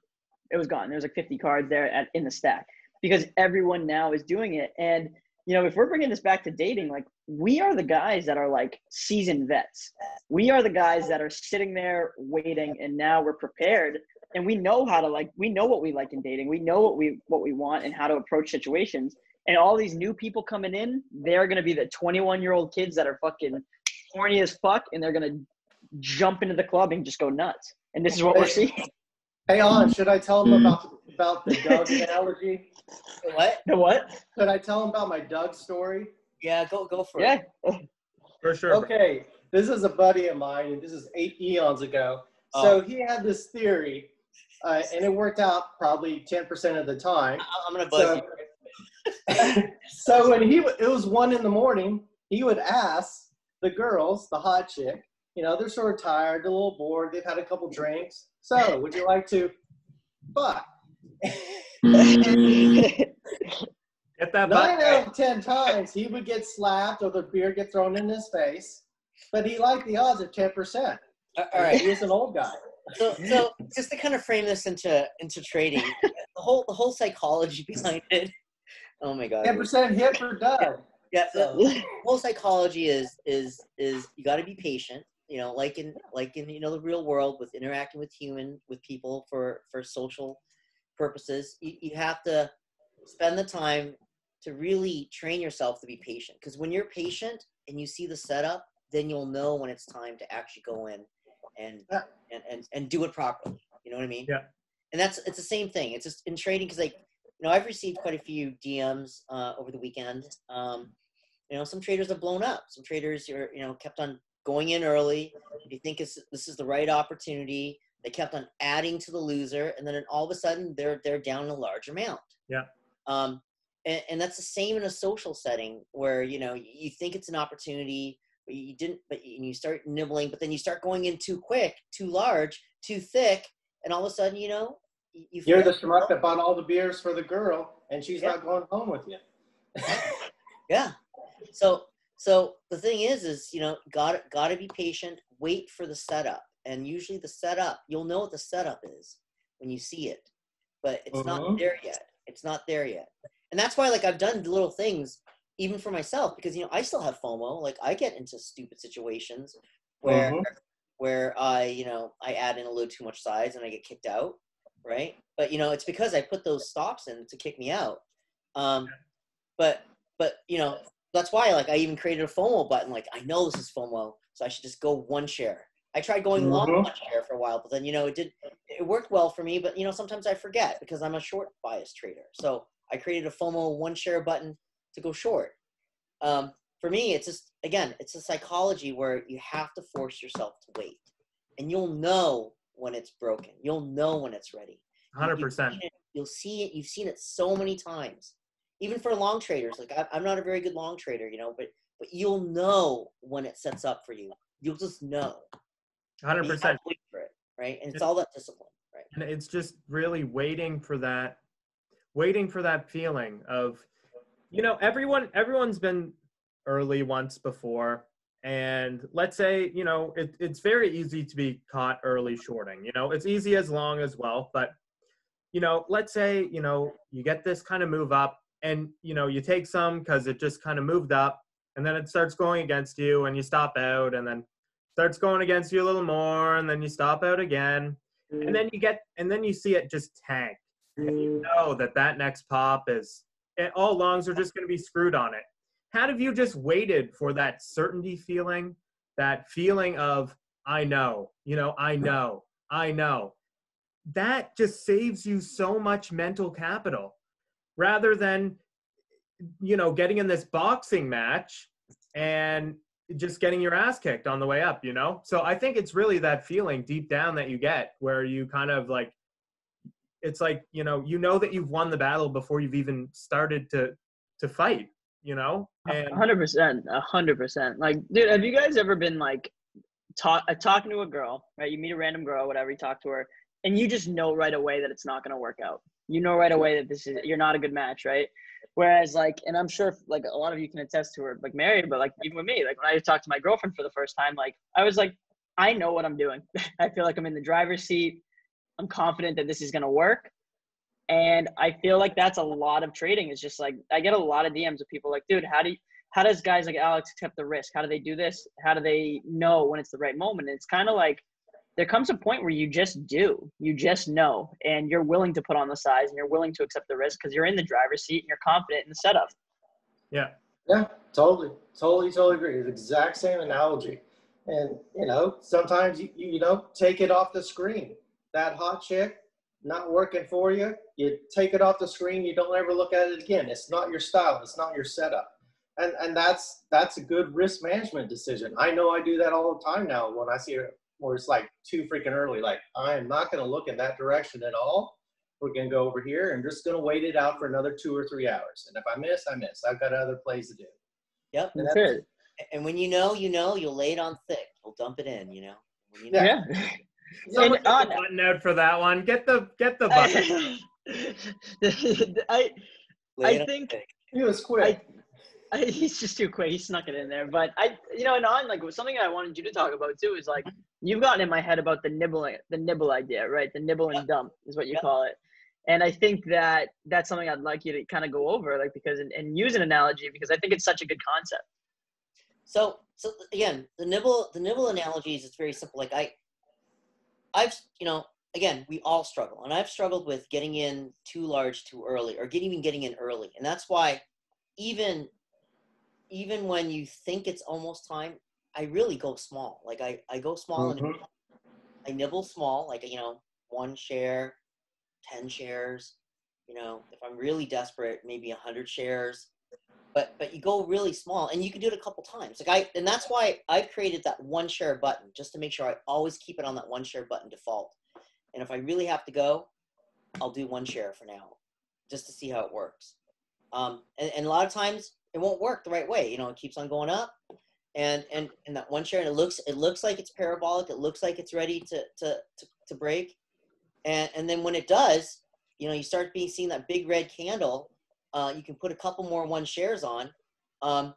It was gone. There was like 50 cards there at, in the stack because everyone now is doing it. And you know if we're bringing this back to dating like we are the guys that are like seasoned vets. We are the guys that are sitting there waiting and now we're prepared and we know how to like we know what we like in dating. We know what we what we want and how to approach situations and all these new people coming in they're going to be the 21 year old kids that are fucking horny as fuck and they're going to jump into the club and just go nuts and this is what we're seeing Hey, Anh, should I tell them about about the Doug analogy? What? the what Should I tell them about my Doug story? Yeah, go go for yeah it. For sure. Okay, this is a buddy of mine, and this is eight eons ago. So he had this theory, uh, and it worked out probably 10% of the time. I- I'm gonna buzz So- you. So when he it was one in the morning, he would ask the girls, the hot chick, you know, they're sort of tired, they're a little bored, they've had a couple drinks. So, would you like to fuck? Mm. Get that Nine out of ten times, he would get slapped or the beer get thrown in his face, but he liked the odds of ten percent. Uh, all right. he was an old guy. So, so just to kind of frame this into into trading, the whole the whole psychology behind it. Oh my god. Ten percent hit for Doug. Yeah, the, the [laughs] whole psychology is is is you got to be patient. You know, like in like in you know the real world with interacting with human with people for for social purposes, you, you have to spend the time to really train yourself to be patient. Because when you're patient and you see the setup, then you'll know when it's time to actually go in and Yeah. and, and and do it properly. You know what I mean? Yeah. And that's it's the same thing. It's just in trading because like you know I've received quite a few DMs uh, over the weekend. Um, you know, some traders have blown up. Some traders are you know kept on going in early. They think it's, this is the right opportunity. They kept on adding to the loser, and then all of a sudden they're they're down a large amount. Yeah. Um, and, and that's the same in a social setting where you know you think it's an opportunity, but you didn't. But you, you start nibbling, but then you start going in too quick, too large, too thick, and all of a sudden you know you. you You're the schmuck that bought all the beers for the girl, and she's Yeah. not going home with you. [laughs] Yeah. So so the thing is is you know got got to be patient. Wait for the setup, and usually the setup you'll know what the setup is when you see it, but it's Mhm. not there yet. It's not there yet, and that's why like I've done little things even for myself because you know I still have FOMO. Like I get into stupid situations where Mhm. where I you know I add in a little too much size and I get kicked out, right? But you know it's because I put those stops in to kick me out. Um, but but you know that's why like I even created a FOMO button. Like I know this is FOMO, so I should just go one share. I tried going long Mhm. one share for a while, but then you know it did it worked well for me. But you know sometimes I forget because I'm a short bias trader. So I created a FOMO one share button to go short. Um, for me, it's just again, it's a psychology where you have to force yourself to wait, and you'll know when it's broken. You'll know when it's ready. You- Hundred you've percent. it- You'll see it. You've seen it so many times, even for long traders. Like I, I'm not a very good long trader, you know, but but you'll know when it sets up for you. You'll just know. Hundred And you have percent. to wait for it, right? And it's all that discipline, right? And it's just really waiting for that, waiting for that feeling of, you know, everyone everyone's been early once before, and let's say you know it, it's very easy to be caught early shorting. You know, it's easy as long as well, but you know, let's say you know you get this kind of move up, and you know you take some because it just kind of moved up, and then it starts going against you, and you stop out, and then starts going against you a little more, and then you stop out again. And then you get and then you see it just tank. And you mm. know that that next pop is it, all longs are just going to be screwed on it had have you just waited for that certainty feeling that feeling of i know you know i know i know that just saves you so much mental capital rather than you know getting in this boxing match and just getting your ass kicked on the way up, you know? So I think it's really that feeling deep down that you get where you kind of like it's like, you know, you know that you've won the battle before you've even started to to fight, you know? And hundred percent, hundred percent. Like, dude, have you guys ever been like talk uh, talking to a girl, right? You meet a random girl, whatever, you talk to her, and you just know right away that it's not gonna work out. You know right away that this is you're not a good match, right? Whereas like, and I'm sure like a lot of you can attest to her, like married, but like even with me, like when I talked to my girlfriend for the first time, like I was like, I know what I'm doing. [laughs] I feel like I'm in the driver's seat. I'm confident that this is gonna work. And I feel like that's a lot of trading. Is just like I get a lot of DMs of people like, dude, how do you how does guys like Alex accept the risk? How do they do this? How do they know when it's the right moment? And it's kind of like there comes a point where you just do. You just know, and you're willing to put on the size, and you're willing to accept the risk because you're in the driver's seat and you're confident in the setup. Yeah. Yeah, totally, totally, totally agree. It's the exact same analogy. And you know, sometimes you you know take it off the screen. That hot chick not working for you, you take it off the screen. You don't ever look at it again. It's not your style. It's not your setup. And and that's that's a good risk management decision. I know I do that all the time now when I see it where it's like too freaking early. Like I am not going to look in that direction at all. We're going to go over here and just going to wait it out for another two or three hours. And if I miss, I miss. I've got other plays to do. Yep. And That's that's- it. And when you know, you know, you'll lay it on thick. You'll dump it in. You know. When you know, Yeah. [laughs] Someone And get on- the button out for that one. Get the get the button. [laughs] I lay it I think thick. He was quick. I, [laughs] he's just too quick. He snuck it in there. But I, you know, and on like something I wanted you to talk about too is like you've gotten in my head about the nibbling, the nibble idea, right? The nibble and dump is what you Yep. call it. And I think that that's something I'd like you to kind of go over, like because and, and use an analogy because I think it's such a good concept. So, so again, the nibble, the nibble analogies. It's very simple. Like I, I've, you know, again, we all struggle, and I've struggled with getting in too large too early, or getting even getting in early, and that's why, even, even when you think it's almost time, I really go small. Like I, I go small and Mhm. I nibble small, like you know, one share, ten shares. You know, if I'm really desperate, maybe a hundred shares. But but you go really small, and you can do it a couple times. Like I, and that's why I created that one share button just to make sure I always keep it on that one share button default. And if I really have to go, I'll do one share for now, just to see how it works. Um, and, and a lot of times it won't work the right way. You know, it keeps on going up, and and and that one share, and it looks it looks like it's parabolic. It looks like it's ready to to to, to break, and and then when it does, you know, you start being seeing that big red candle. Uh, you can put a couple more one shares on, um,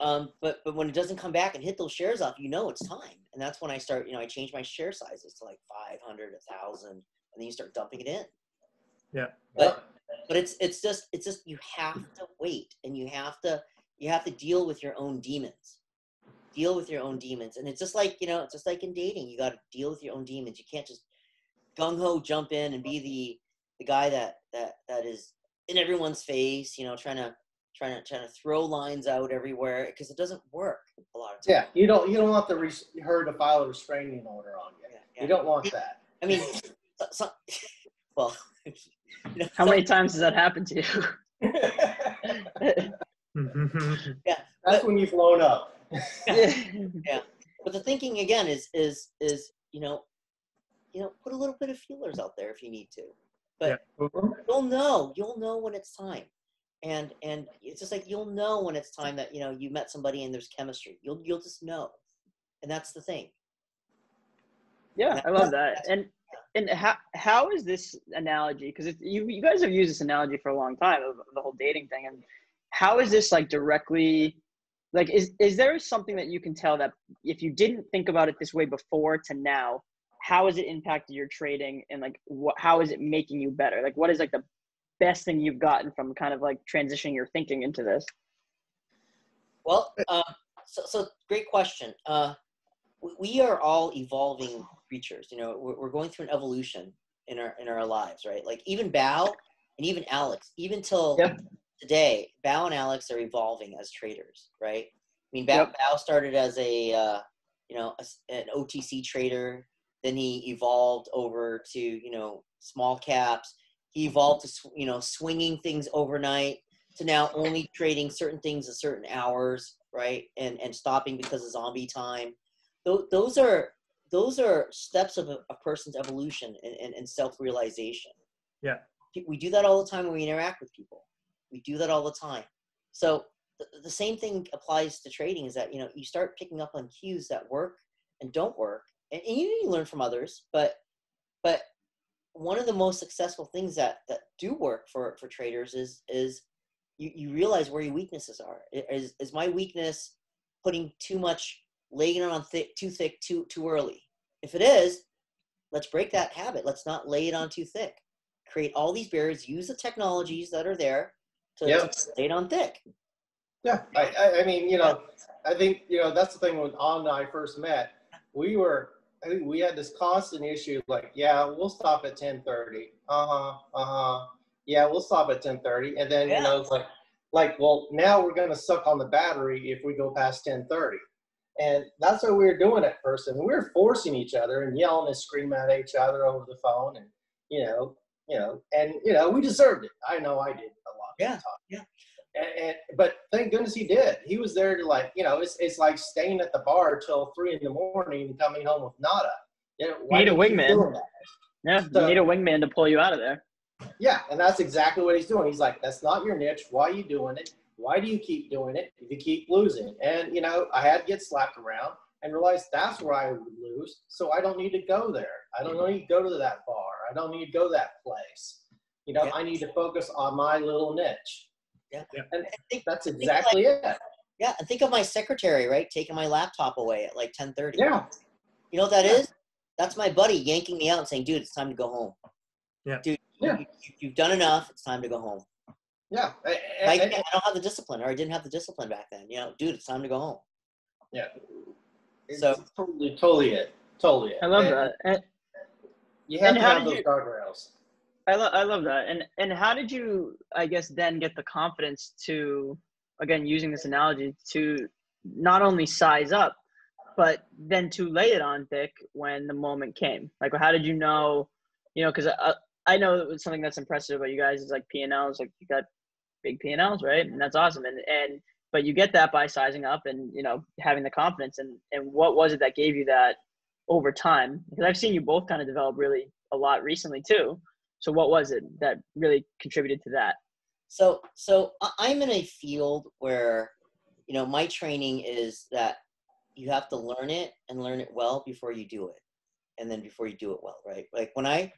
um, but but when it doesn't come back and hit those shares off, you know it's time, and that's when I start. You know, I change my share sizes to like five hundred, a thousand, and then you start dumping it in. Yeah. But but it's it's just it's just you have to wait and you have to you have to deal with your own demons deal with your own demons and it's just like you know it's just like in dating you got to deal with your own demons you can't just gung-ho jump in and be the the guy that that that is in everyone's face you know trying to trying to trying to throw lines out everywhere because it doesn't work a lot of times Yeah, you don't you don't want the res- her to file a restraining order on you. yeah, yeah. You don't want that. i mean so, so, [laughs] well you [laughs] know, How some- many times has that happened to you? [laughs] Yeah, that's when you've blown up. yeah. but the thinking again is is is you know you know put a little bit of feelers out there if you need to but you'll know you'll know when it's time and and it's just like you'll know when it's time that you know you met somebody and there's chemistry you'll you'll just know and that's the thing Yeah, I love that. And and how how is this analogy? Because you you guys have used this analogy for a long time of the whole dating thing. And how is this like directly? Like, is is there something that you can tell that if you didn't think about it this way before to now, how has it impacted your trading and like what how is it making you better? Like, what is like the best thing you've gotten from kind of like transitioning your thinking into this? well uh, so so great question uh we- are all evolving creatures you know we're, we're going through an evolution in our in our lives right like even bao and even alex even till Yep. today bao and alex are evolving as traders right i mean bao, Yep. bao started as a uh, you know a an otc trader then he evolved over to you know small caps. He evolved to sw- you know swinging things overnight to now only trading certain things at certain hours right and and stopping because of zombie time. Tho- those are those are steps of a, a person's evolution and, and, and self-realization. Yeah. we do that all the time when we interact with people. We do that all the time. So the, the same thing applies to trading is that you know you start picking up on cues that work and don't work and, and you, learn from others but but one of the most successful things that that do work for for traders is is you, you realize where your weaknesses are. Is is my weakness putting too much laying it on thick too thick too too early? If it is let's break that habit. Let's not lay it on too thick. Create all these barriers. Use the technologies that are there to, Yep. to lay it on thick. Yeah, I, I, mean, you know, I think you know that's the thing when Anh and I first met. We were I think we had this constant issue like, yeah, we'll stop at 1030. Uh-huh, uh-huh. Yeah, we'll stop at 1030. And then, Yeah. you know, it's like, like, well, now we're going to suck on the battery if we go past 1030. And that's what we were doing at first. And we were forcing each other and yelling and screaming at each other over the phone. And, you know, you know, and, you know, we deserved it. I know I did a lot. of the Yeah, time. yeah. And, and, but thank goodness he did. He was there to like, you know, it's, it's like staying at the bar till three in the morning and coming home with nada. You know, Need a do you keep wingman. Yeah, So- you need a wingman to pull you out of there. Yeah, and that's exactly what he's doing. He's like, that's not your niche. Why are you doing it? Why do you keep doing it if you keep losing? And, you know, I had to get slapped around and realized that's where I would lose. So I don't need to go there. I don't need to go to that bar. I don't need to go to that place. You know, Yeah. I need to focus on my little niche. Yeah. Yeah. And I think, that's I think, exactly it. yeah, and think of my secretary, right? Taking my laptop away at like 10:30. Yeah. You know what that is? Yeah. That's my buddy yanking me out and saying, "Dude, it's time to go home." Yeah. Dude, Yeah. You, you've done enough. It's time to go home. Yeah. A- a- I, and- I don't have the discipline, or I didn't have the discipline back then. You know, dude, it's time to go home. yeah. It's So- totally, totally it. Totally it. I love And that. And You have And to have those you- guardrails. I, lo- I love that. And and how did you, I guess, then get the confidence to, again, using this analogy, to not only size up, but then to lay it on thick when the moment came? Like, how did you know? You know, because I, uh, I know it was something that's impressive about you guys is like P and Ls. Like you got big P and Ls, right? And that's awesome. And and but you get that by sizing up and you know having the confidence. And and what was it that gave you that over time? Because I've seen you both kind of develop really a lot recently too. So what was it that really contributed to that? So, so I- I'm in a field where, you know, my training is that you have to learn it and learn it well before you do it, and then before you do it well, right? Like when I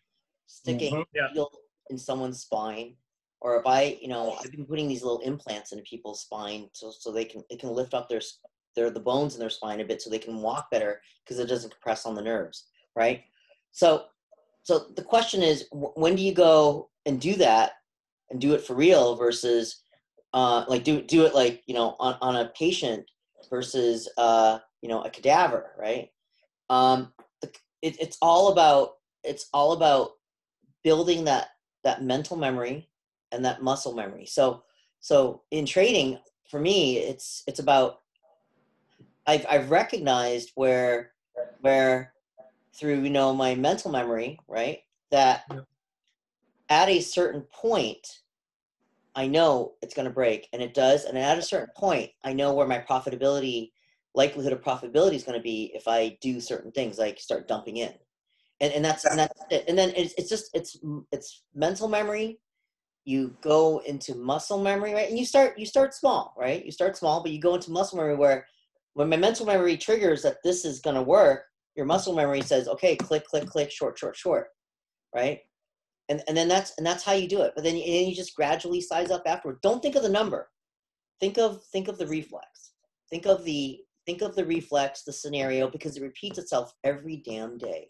stick Mhm. a Yeah. needle in someone's spine, or if I, you know, I've been putting these little implants into people's spine so so they can they can lift up their their the bones in their spine a bit so they can walk better because it doesn't compress on the nerves, right? So, so the question is, when do you go and do that and do it for real versus uh, like do do it like you know on, on a patient versus uh, you know a cadaver, right? Um, it, it's all about it's all about building that that mental memory and that muscle memory. So so in trading, for me, it's it's about I've I've recognized where where through you know my mental memory, right? That Yeah. at a certain point, I know it's going to break, and it does. And at a certain point, I know where my profitability likelihood of profitability is going to be if I do certain things, like start dumping in, and and that's and that's it. And then it's it's just it's it's mental memory. You go into muscle memory, right? And you start you start small, right? You start small, but you go into muscle memory where when my mental memory triggers that this is going to work, your muscle memory says, okay, click, click, click, short, short, short, right? And and then that's and that's how you do it. But then you, and then you just gradually size up afterward. Don't think of the number. Think of think of the reflex. Think of the think of the reflex, the scenario, because it repeats itself every damn day.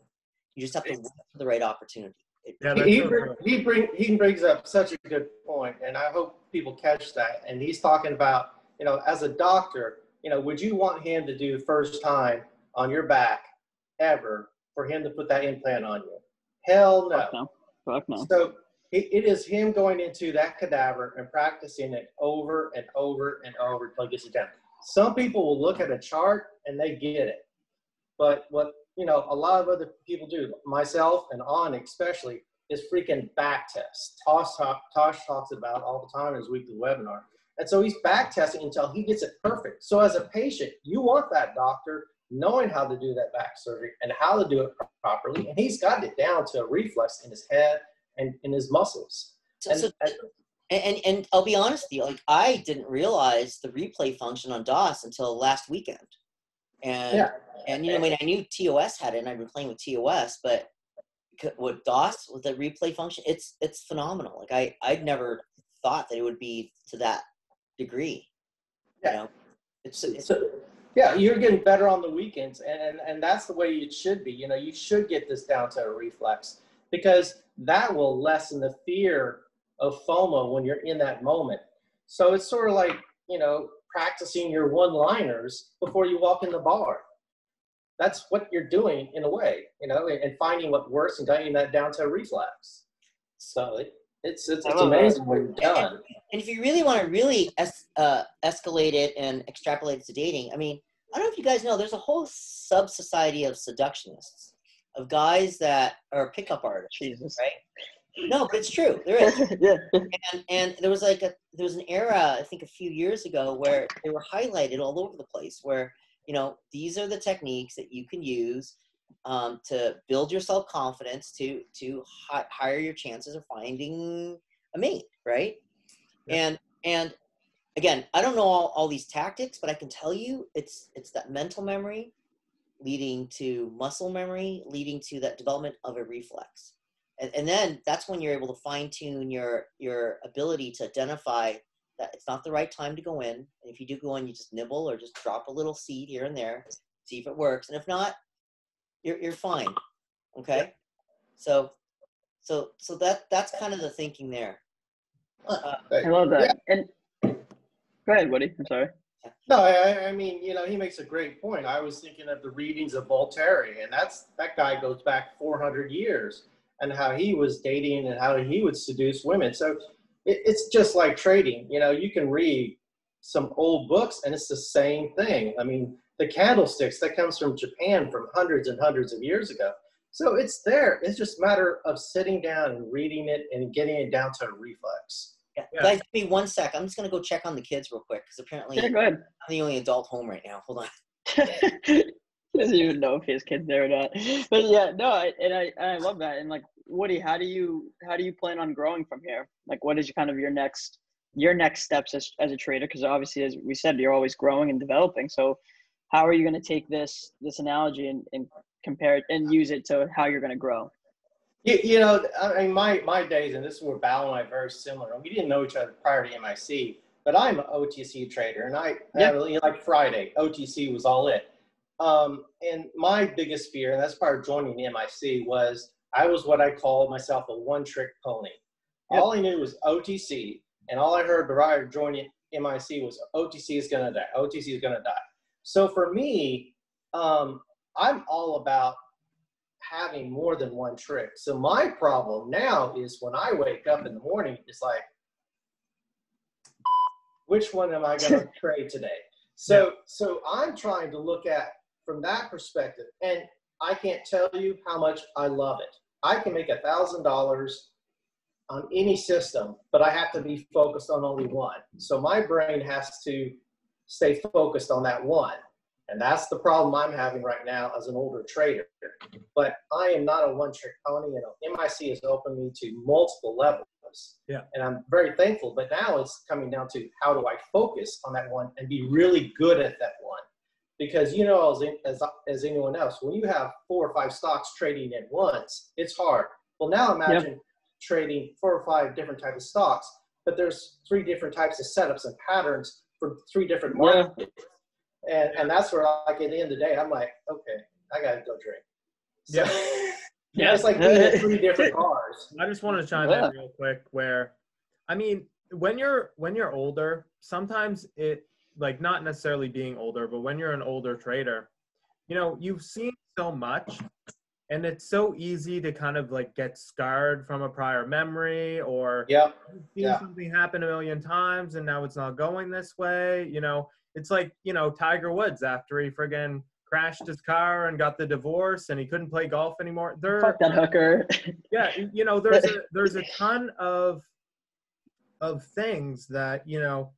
You just have to wait for the right opportunity. Yeah, He, he, so bring, he, bring, he brings up such a good point, and I hope people catch that. And he's talking about, you know, as a doctor, you know, would you want him to do first time on your back ever for him to put that implant on you? Hell no. Fuck no. Fuck no. So it, it is him going into that cadaver and practicing it over and over and over until he gets it down. Some people will look at a chart and they get it. But what, you know, a lot of other people do, myself and Anh especially, is freaking back test. Tosh, talk, Tosh talks about all the time in his weekly webinar. And so he's back testing until he gets it perfect. So as a patient, you want that doctor knowing how to do that back surgery and how to do it properly. And he's got it down to a reflex in his head and in his muscles. So, And, so and uh, and, and and I'll be honest with you, like I didn't realize the replay function on DAS until last weekend. And yeah, and you know, I mean, I knew TOS had it, and I've been playing with TOS, but with DAS with the replay function, it's it's phenomenal. Like I I'd never thought that it would be to that degree. Yeah. You know, it's, it's so, yeah, you're getting better on the weekends, and, and and that's the way it should be. You know, you should get this down to a reflex because that will lessen the fear of FOMO when you're in that moment. So it's sort of like you know practicing your one-liners before you walk in the bar. that's what you're doing in a way, you know, and, and finding what works and getting that down to a reflex. So it, it's it's, it's amazing what you've done. And if you really want to really es- uh, escalate it and extrapolate it to dating, I mean, I don't know if you guys know, there's a whole sub society of seductionists, of guys that are pickup artists, Jesus. right? No, but it's true. There is. [laughs] yeah. and and there was like a there was an era I think a few years ago where they were highlighted all over the place where you know these are the techniques that you can use um, to build your self confidence to to hi- higher your chances of finding a mate right Yeah. and and again I don't know all, all these tactics but I can tell you it's it's that mental memory leading to muscle memory leading to that development of a reflex and, and then that's when you're able to fine tune your your ability to identify that it's not the right time to go in. And if you do go in, you just nibble or just drop a little seed here and there, see if it works. And if not, you're you're fine. Okay. So so so that that's kind of the thinking there. Uh, I love that. And go ahead, Woody. I'm sorry. No, I, I mean, you know, he makes a great point. I was thinking of the readings of Voltaire, and that's that guy goes back 400 years, and how he was dating and how he would seduce women. So it, it's just like trading. You know, you can read some old books, and it's the same thing. I mean, the candlesticks that comes from Japan from hundreds and hundreds of years ago. So it's there. It's just a matter of sitting down and reading it and getting it down to a reflex. Yeah. Yeah. Guys, give me one sec. I'm just gonna go check on the kids real quick because apparently Yeah, go ahead. I'm the only adult home right now. Hold on. he [laughs] doesn't even know if his kid's there or not. But yeah, no, I, and I I love that. And like Woody, how do you how do you plan on growing from here? Like, what is your kind of your next your next steps as as a trader? Because obviously, as we said, you're always growing and developing. So, how are you going to take this this analogy and, and compare it and use it to how you're going to grow? You, you know, I mean, my, my days, and this is where Anh I are very similar. We didn't know each other prior to MIC, but I'm an OTC trader, and I, Yeah. I really, like Friday, OTC was all it. Um, and my biggest fear, and that's part of joining the MIC, was I was what I call myself a one trick pony. Yep. All I knew was OTC, and all I heard prior to joining MIC was OTC is going to die, OTC is going to die. So for me, um, I'm all about having more than one trick. So my problem now is when I wake up in the morning, it's like, which one am I going [laughs] to trade today? So so I'm trying to look at from that perspective, and I can't tell you how much I love it. I can make a thousand dollars on any system, but I have to be focused on only one. So my brain has to stay focused on that one. And that's the problem I'm having right now as an older trader. But I am not a one trick pony. You know, MIC has opened me to multiple levels. Yeah. And I'm very thankful. But now it's coming down to how do I focus on that one and be really good at that one? Because you know, as, as, as anyone else, when you have four or five stocks trading at once, it's hard. Well, now imagine trading four or five different types of stocks, but there's three different types of setups and patterns for three different Yeah. Markets. And, and that's where, like, at the end of the day, I'm like, okay, I got to go drink. So, Yeah. [laughs] it's like being in three [laughs] different cars. I just want to chime Yeah. in real quick where I mean when you're when you're older, sometimes it like not necessarily being older, but when you're an older trader, you know, you've seen so much and it's so easy to kind of like get scarred from a prior memory or Yep. you've seen Yeah. something happen a million times and now it's not going this way. You know, it's like, you know, Tiger Woods after he friggin' crashed his car and got the divorce and he couldn't play golf anymore. There Fuck that hooker. [laughs] yeah you know there's a there's a ton of of things that you know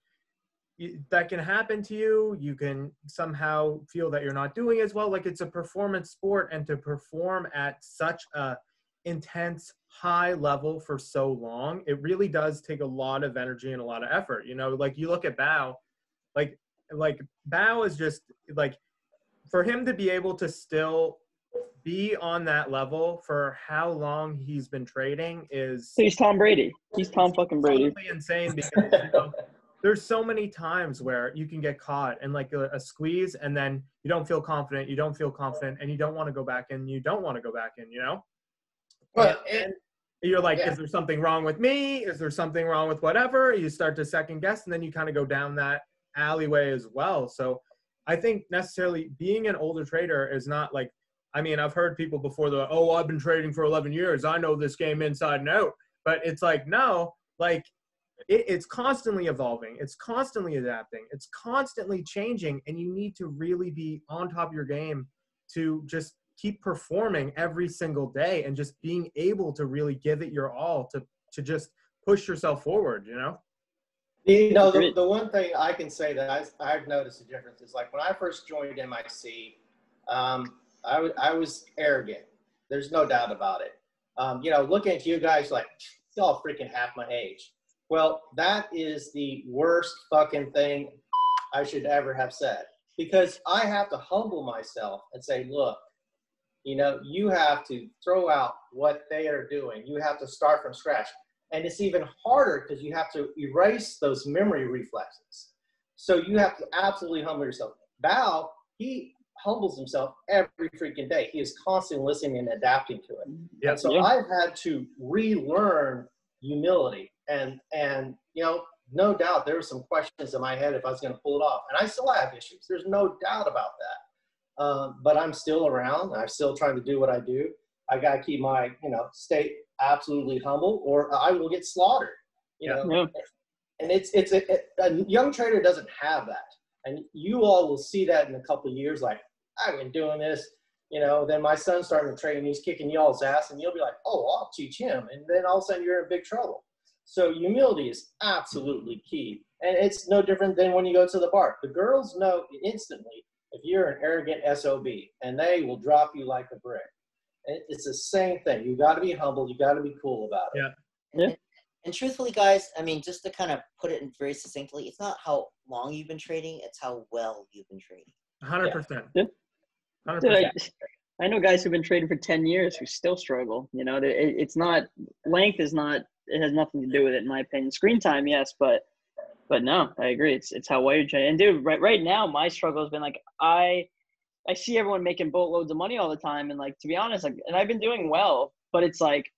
that can happen to you you can somehow feel that you're not doing as well like it's a performance sport and to perform at such a intense high level for so long it really does take a lot of energy and a lot of effort you know like you look at Bao like like Bao is just like for him to be able to still be on that level for how long he's been trading is He's Tom Brady. He's Tom fucking Brady. insane because you know, [laughs] there's so many times where you can get caught in like a, a squeeze and then you don't feel confident, you don't feel confident, and you don't want to go back in, you don't want to go back in, you know? But and, You're like, Yeah. is there something wrong with me? Is there something wrong with whatever? You start to second guess, and then you kind of go down that alleyway as well. So I think necessarily being an older trader is not like I mean, I've heard people before the oh, I've been trading for 11 years. I know this game inside and out. But it's like, no, like it, it's constantly evolving. It's constantly adapting. It's constantly changing. And you need to really be on top of your game to just keep performing every single day and just being able to really give it your all to, to just push yourself forward, you know? You know, the, the one thing I can say that I, I've noticed a difference is like when I first joined MIC, um, I, w- I was arrogant. There's no doubt about it. Um, you know, looking at you guys like, y'all freaking half my age. Well, that is the worst fucking thing I should ever have said because I have to humble myself and say, look, you know, you have to throw out what they are doing. You have to start from scratch. And it's even harder because you have to erase those memory reflexes. So you have to absolutely humble yourself. Bao, he humbles himself every freaking day. He is constantly listening and adapting to it. Yeah. And so Yeah. I've had to relearn humility. And and you know, no doubt there were some questions in my head if I was going to pull it off. And I still have issues. There's no doubt about that. Um, but I'm still around. I'm still trying to do what I do. I got to keep my, you know, stay absolutely humble or I will get slaughtered. You Yeah. know, Yeah. and it's it's a, a young trader doesn't have that and you all will see that in a couple of years like i've been doing this you know then my son's starting to trade and he's kicking y'all's ass and you'll be like oh i'll teach him and then all of a sudden you're in big trouble so humility is absolutely key and it's no different than when you go to the bar the girls know instantly if you're an arrogant sob and they will drop you like a brick It- it's the same thing you got to be humble you got to be cool about it Yeah. yeah. And truthfully, guys, I mean, just to kind of put it in very succinctly, it's not how long you've been trading; it's how well you've been trading. 100%. Yeah. 100%. I, I know guys who've been trading for 10 years who still struggle. You know, it, it's not, length is not, it has nothing to do with it, in my opinion. Screen time, yes, but, but no, I agree. It's, it's how well you're trading. And dude, right, right now, my struggle has been like, I, I see everyone making boatloads of money all the time. And like, to be honest, like, and I've been doing well, but it's like,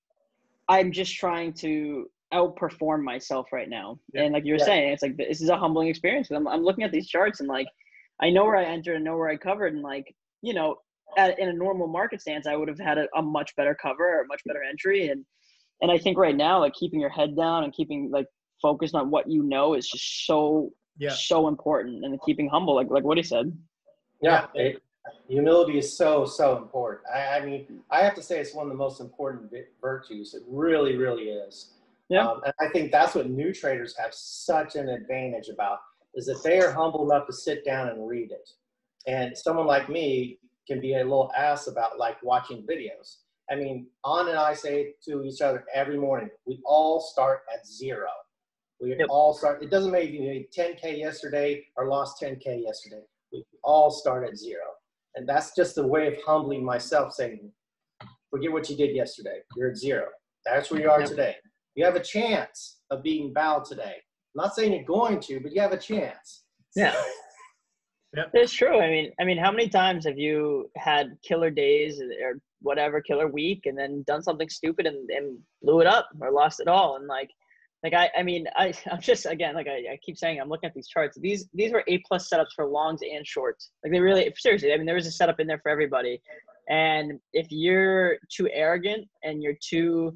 I'm just trying to outperform myself right now. Yeah. And like you were Yeah. saying, it's like, this is a humbling experience. I'm, I'm looking at these charts and like, I know where I entered and know where I covered. And like, you know, at, in a normal market stance, I would have had a, a much better cover or a much better entry. And and I think right now, like keeping your head down and keeping like focused on what you know is just so Yeah. so important. And keeping humble, like like what he said. Yeah, it, humility is so so important. I, I mean, I have to say it's one of the most important virtues. It really, really is. Yeah. Um, and I think that's what new traders have such an advantage about is that they are humble enough to sit down and read it. And someone like me can be a little ass about like watching videos. I mean, Anh and I say to each other every morning, we all start at zero. We Yep. all start. It doesn't matter if you made 10k yesterday or lost 10k yesterday. We all start at zero, and that's just a way of humbling myself, saying, "Forget what you did yesterday. You're at zero. That's where you are today. You have a chance of being bowed today. I'm not saying you're going to, but you have a chance." Yeah. [laughs] It's true. I mean, I mean, how many times have you had killer days or whatever, killer week, and then done something stupid and, and blew it up or lost it all? And like, like I, I mean, I, [laughs] I'm just again, like I, I keep saying, I'm looking at these charts. These, these were A plus setups for longs and shorts. Like they really, seriously. I mean, there was a setup in there for everybody. And if you're too arrogant and you're too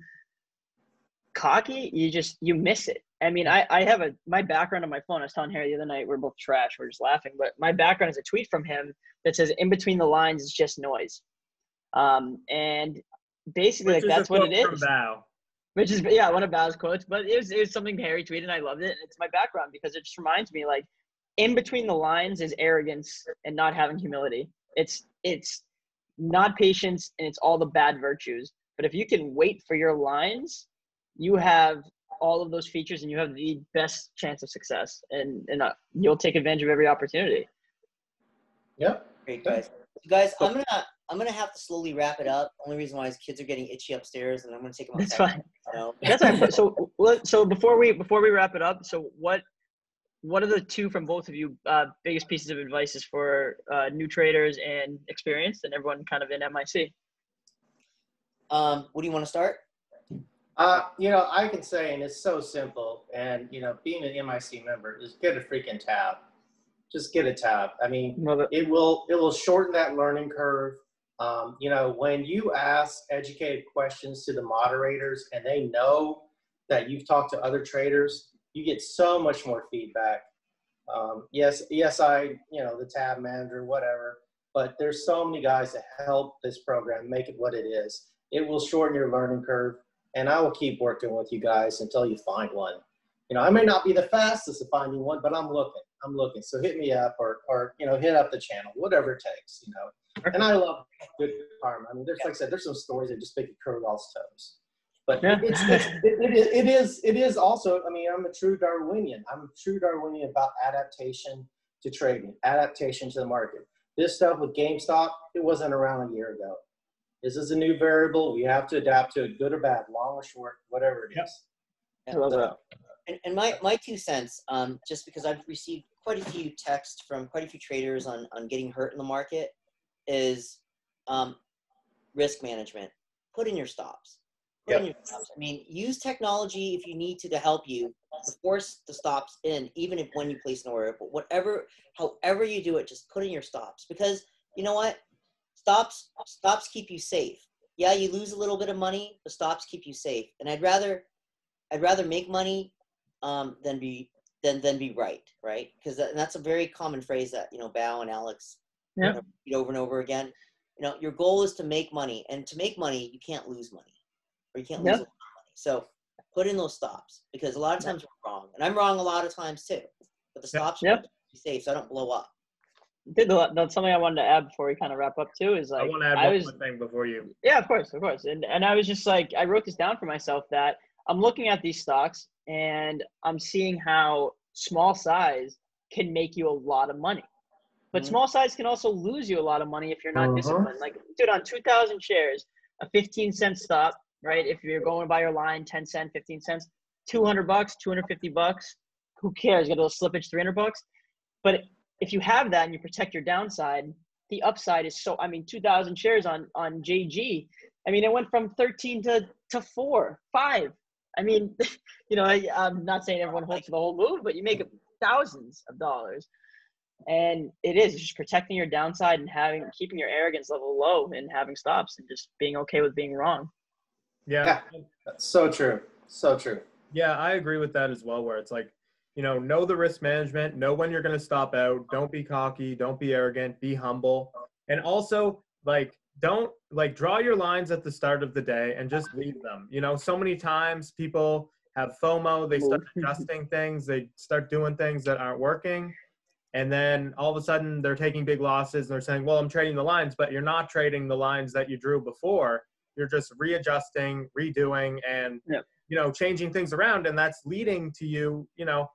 cocky, you just you miss it. I mean, I, I have a my background on my phone. I was telling Harry the other night we're both trash. We're just laughing, but my background is a tweet from him that says, "In between the lines is just noise," um, and basically Which like that's what it is. Bao. Which is yeah, one of Bao's quotes. But it was it was something Harry tweeted, and I loved it. And it's my background because it just reminds me like, in between the lines is arrogance and not having humility. It's it's not patience and it's all the bad virtues. But if you can wait for your lines, you have all of those features and you have the best chance of success and and uh, you'll take advantage of every opportunity Yep. Great guys. You guys, I'm gonna I'm gonna have to slowly wrap it up. Only reason why is kids are getting itchy upstairs, and I'm gonna take them that's outside. fine So, [laughs] that's fine so so before we before we wrap it up so what what are the two from both of you uh, biggest pieces of advice is for uh, new traders and experienced and everyone kind of in mic um, what do you want to start? Uh, you know, I can say, and it's so simple, and you know, being an MIC member is get a freaking tab. just get a tab. I mean, it. it will it will shorten that learning curve. Um, you know, when you ask educated questions to the moderators and they know that you've talked to other traders, you get so much more feedback. Um, yes, yes, I, you know, the tab manager, whatever, but there's so many guys that help this program make it what it is. It will shorten your learning curve, and I will keep working with you guys until you find one. You know, I may not be the fastest at finding one, but I'm looking. I'm looking. So hit me up or, or you know, hit up the channel, whatever it takes. You know, and I love good karma. I mean, there's like I said, there's some stories that just make you curl y'all's toes. But Yeah. it's, it's, it, it, is, it is it is also. I mean, I'm a true Darwinian. I'm a true Darwinian about adaptation to trading, adaptation to the market. This stuff with GameStop, it wasn't around a year ago. This is a new variable. We have to adapt to it, good or bad, long or short, whatever it is. I love that. And, and my, my two cents, um, just because I've received quite a few texts from quite a few traders on, on getting hurt in the market, is um, risk management. Put in your stops. Put in your stops. I mean, use technology if you need to to help you to force the stops in, even if when you place an order. But whatever, however you do it, just put in your stops because you know what? Stops stops keep you safe. Yeah, you lose a little bit of money, but stops keep you safe. And I'd rather I'd rather make money um, than be than than be right, right? Because that, that's a very common phrase that you know Bao and Alex you Yeah. know, over and over again. You know, your goal is to make money, and to make money, you can't lose money, or you can't lose a lot of money. So put in those stops because a lot of times we're wrong, and I'm wrong a lot of times too. But the stops Yep. be safe, so I don't blow up. Did the- That's something I wanted to add before we kind of wrap up too. Is like I want to add I one was more thing before you. Yeah, of course, of course. And and I was just like, I wrote this down for myself that I'm looking at these stocks and I'm seeing how small size can make you a lot of money. But Mhm. small size can also lose you a lot of money if you're not Mhm. disciplined. Like, dude, on 2,000 shares, a 15 cent stop, right? If you're going by your line, 10 cent, 15 cents, 200 bucks, 250 bucks, who cares? You get a little slippage, 300 bucks. But if you have that and you protect your downside, the upside is so. I mean, 2,000 shares on on JG. I mean, it went from 13 to to four, five. I mean, [laughs] you know, I, I'm not saying everyone holds for the whole move, but you make thousands of dollars. And it is just protecting your downside and having keeping your arrogance level low and having stops and just being okay with being wrong. Yeah, That's so true. So true. yeah, I agree with that as well. Where it's like, you know, know the risk management, know when you're going to stop out. Don't be cocky, don't be arrogant, be humble, and also like don't like draw your lines at the start of the day and just leave them. You know, so many times people have FOMO, they start [laughs] adjusting things, they start doing things that aren't working. And then all of a sudden they're taking big losses and they're saying, well, I'm trading the lines, but you're not trading the lines that you drew before. You're just readjusting, redoing, and Yep. you know, changing things around. And that's leading to you, you know,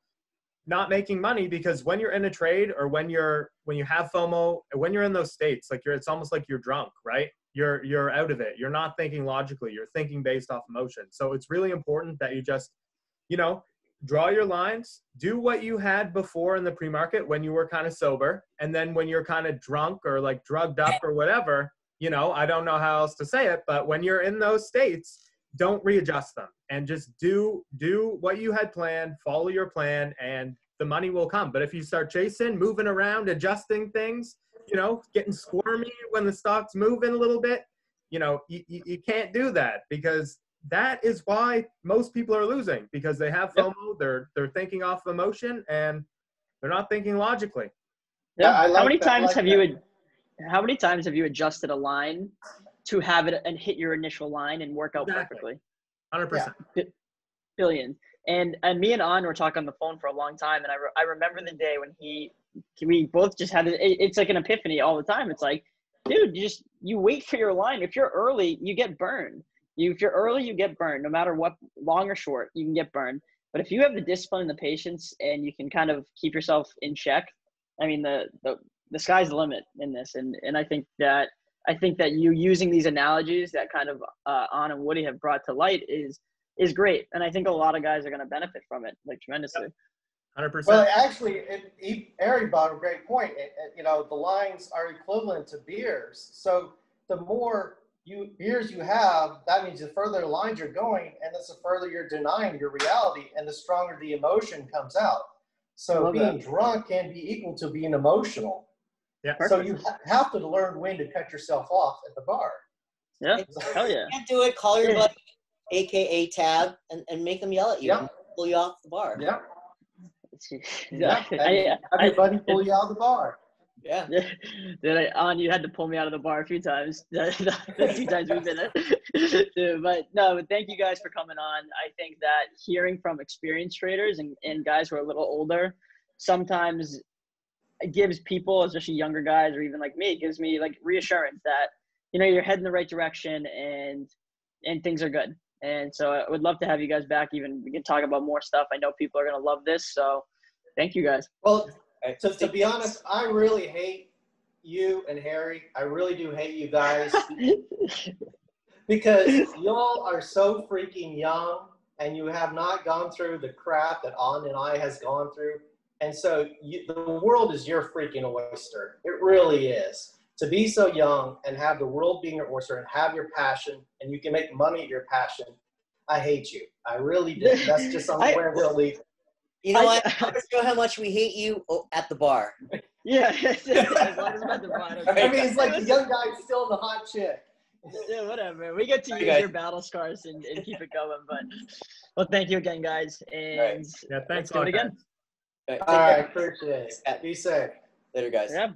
not making money because when you're in a trade or when you're when you have FOMO, when you're in those states, like you're it's almost like you're drunk, right? You're you're out of it. You're not thinking logically. You're thinking based off emotion. So it's really important that you just, you know, draw your lines, do what you had before in the pre-market when you were kind of sober, and then when you're kind of drunk or like drugged up or whatever, you know, I don't know how else to say it, but when you're in those states, don't readjust them and just do do what you had planned, follow your plan and the money will come. But if you start chasing, moving around, adjusting things, you know, getting squirmy when the stock's moving a little bit, you know, you, you, you can't do that because that is why most people are losing because they have Yep. FOMO, they're they're thinking off emotion and they're not thinking logically. Yeah, I how many that- I times like have you that. ad- how many times have you adjusted a line to have it and hit your initial line and work out Exactly. perfectly? 100%. billion. And and me and Anh were talking on the phone for a long time, and I, re- I remember the day when he we both just had it, it's like an epiphany all the time. It's like, dude, you just you wait for your line. If you're early, you get burned. You if you're early, you get burned. No matter what, long or short, you can get burned. But if you have the discipline and the patience, and you can kind of keep yourself in check, I mean, the the the sky's the limit in this. And and I think that I think that you using these analogies that kind of uh, Anh and Woody have brought to light is is great, and I think a lot of guys are going to benefit from it like tremendously. 100%. Well, actually, it, he, Ari brought a great point. It- it- you know, the lines are equivalent to beers. So the more you beers you have, that means the further lines you're going, and that's the further you're denying your reality, and the stronger the emotion comes out. So being that. drunk can be equal to being emotional. Yeah. So you ha- have to learn when to cut yourself off at the bar. Yeah. Hell yeah. Can't do it. Call your buddy, aka Tab, and, and make them yell at you. Yeah. Pull you off the bar. Yeah. [laughs] Yeah. Yeah. I, Have I, your buddy pull you out of the bar. Yeah. [laughs] I, on you had to pull me out of the bar a few times. [laughs] the few times we've been there. [laughs] Dude, but no, but thank you guys for coming on. I think that hearing from experienced traders and, and guys who are a little older sometimes it gives people, especially younger guys or even like me, gives me like reassurance that you know you're heading the right direction and and things are good. And so I would love to have you guys back. Even we can talk about more stuff. I know people are gonna love this. So thank you guys. Well. To, to be honest, I really hate you and Harry. I really do hate you guys [laughs] because y'all are so freaking young and you have not gone through the crap that Anh and I has gone through. And so you, the world is your freaking oyster. It really is. To be so young and have the world being your oyster and have your passion and you can make money at your passion, I hate you. I really do. That's just [laughs] something You know I- what? I'm gonna show how much we hate you oh, at the bar. Yeah, as long as I'm at the bar, I don't I care. mean, it's like the young guy still the hot chick. Yeah, whatever. We get to Bye, use guys. your battle scars and, and keep it going. But well, thank you again, guys, and Yeah, thanks let's do it again. All right, take All care. right, appreciate it. Be safe. Later, guys. Yeah.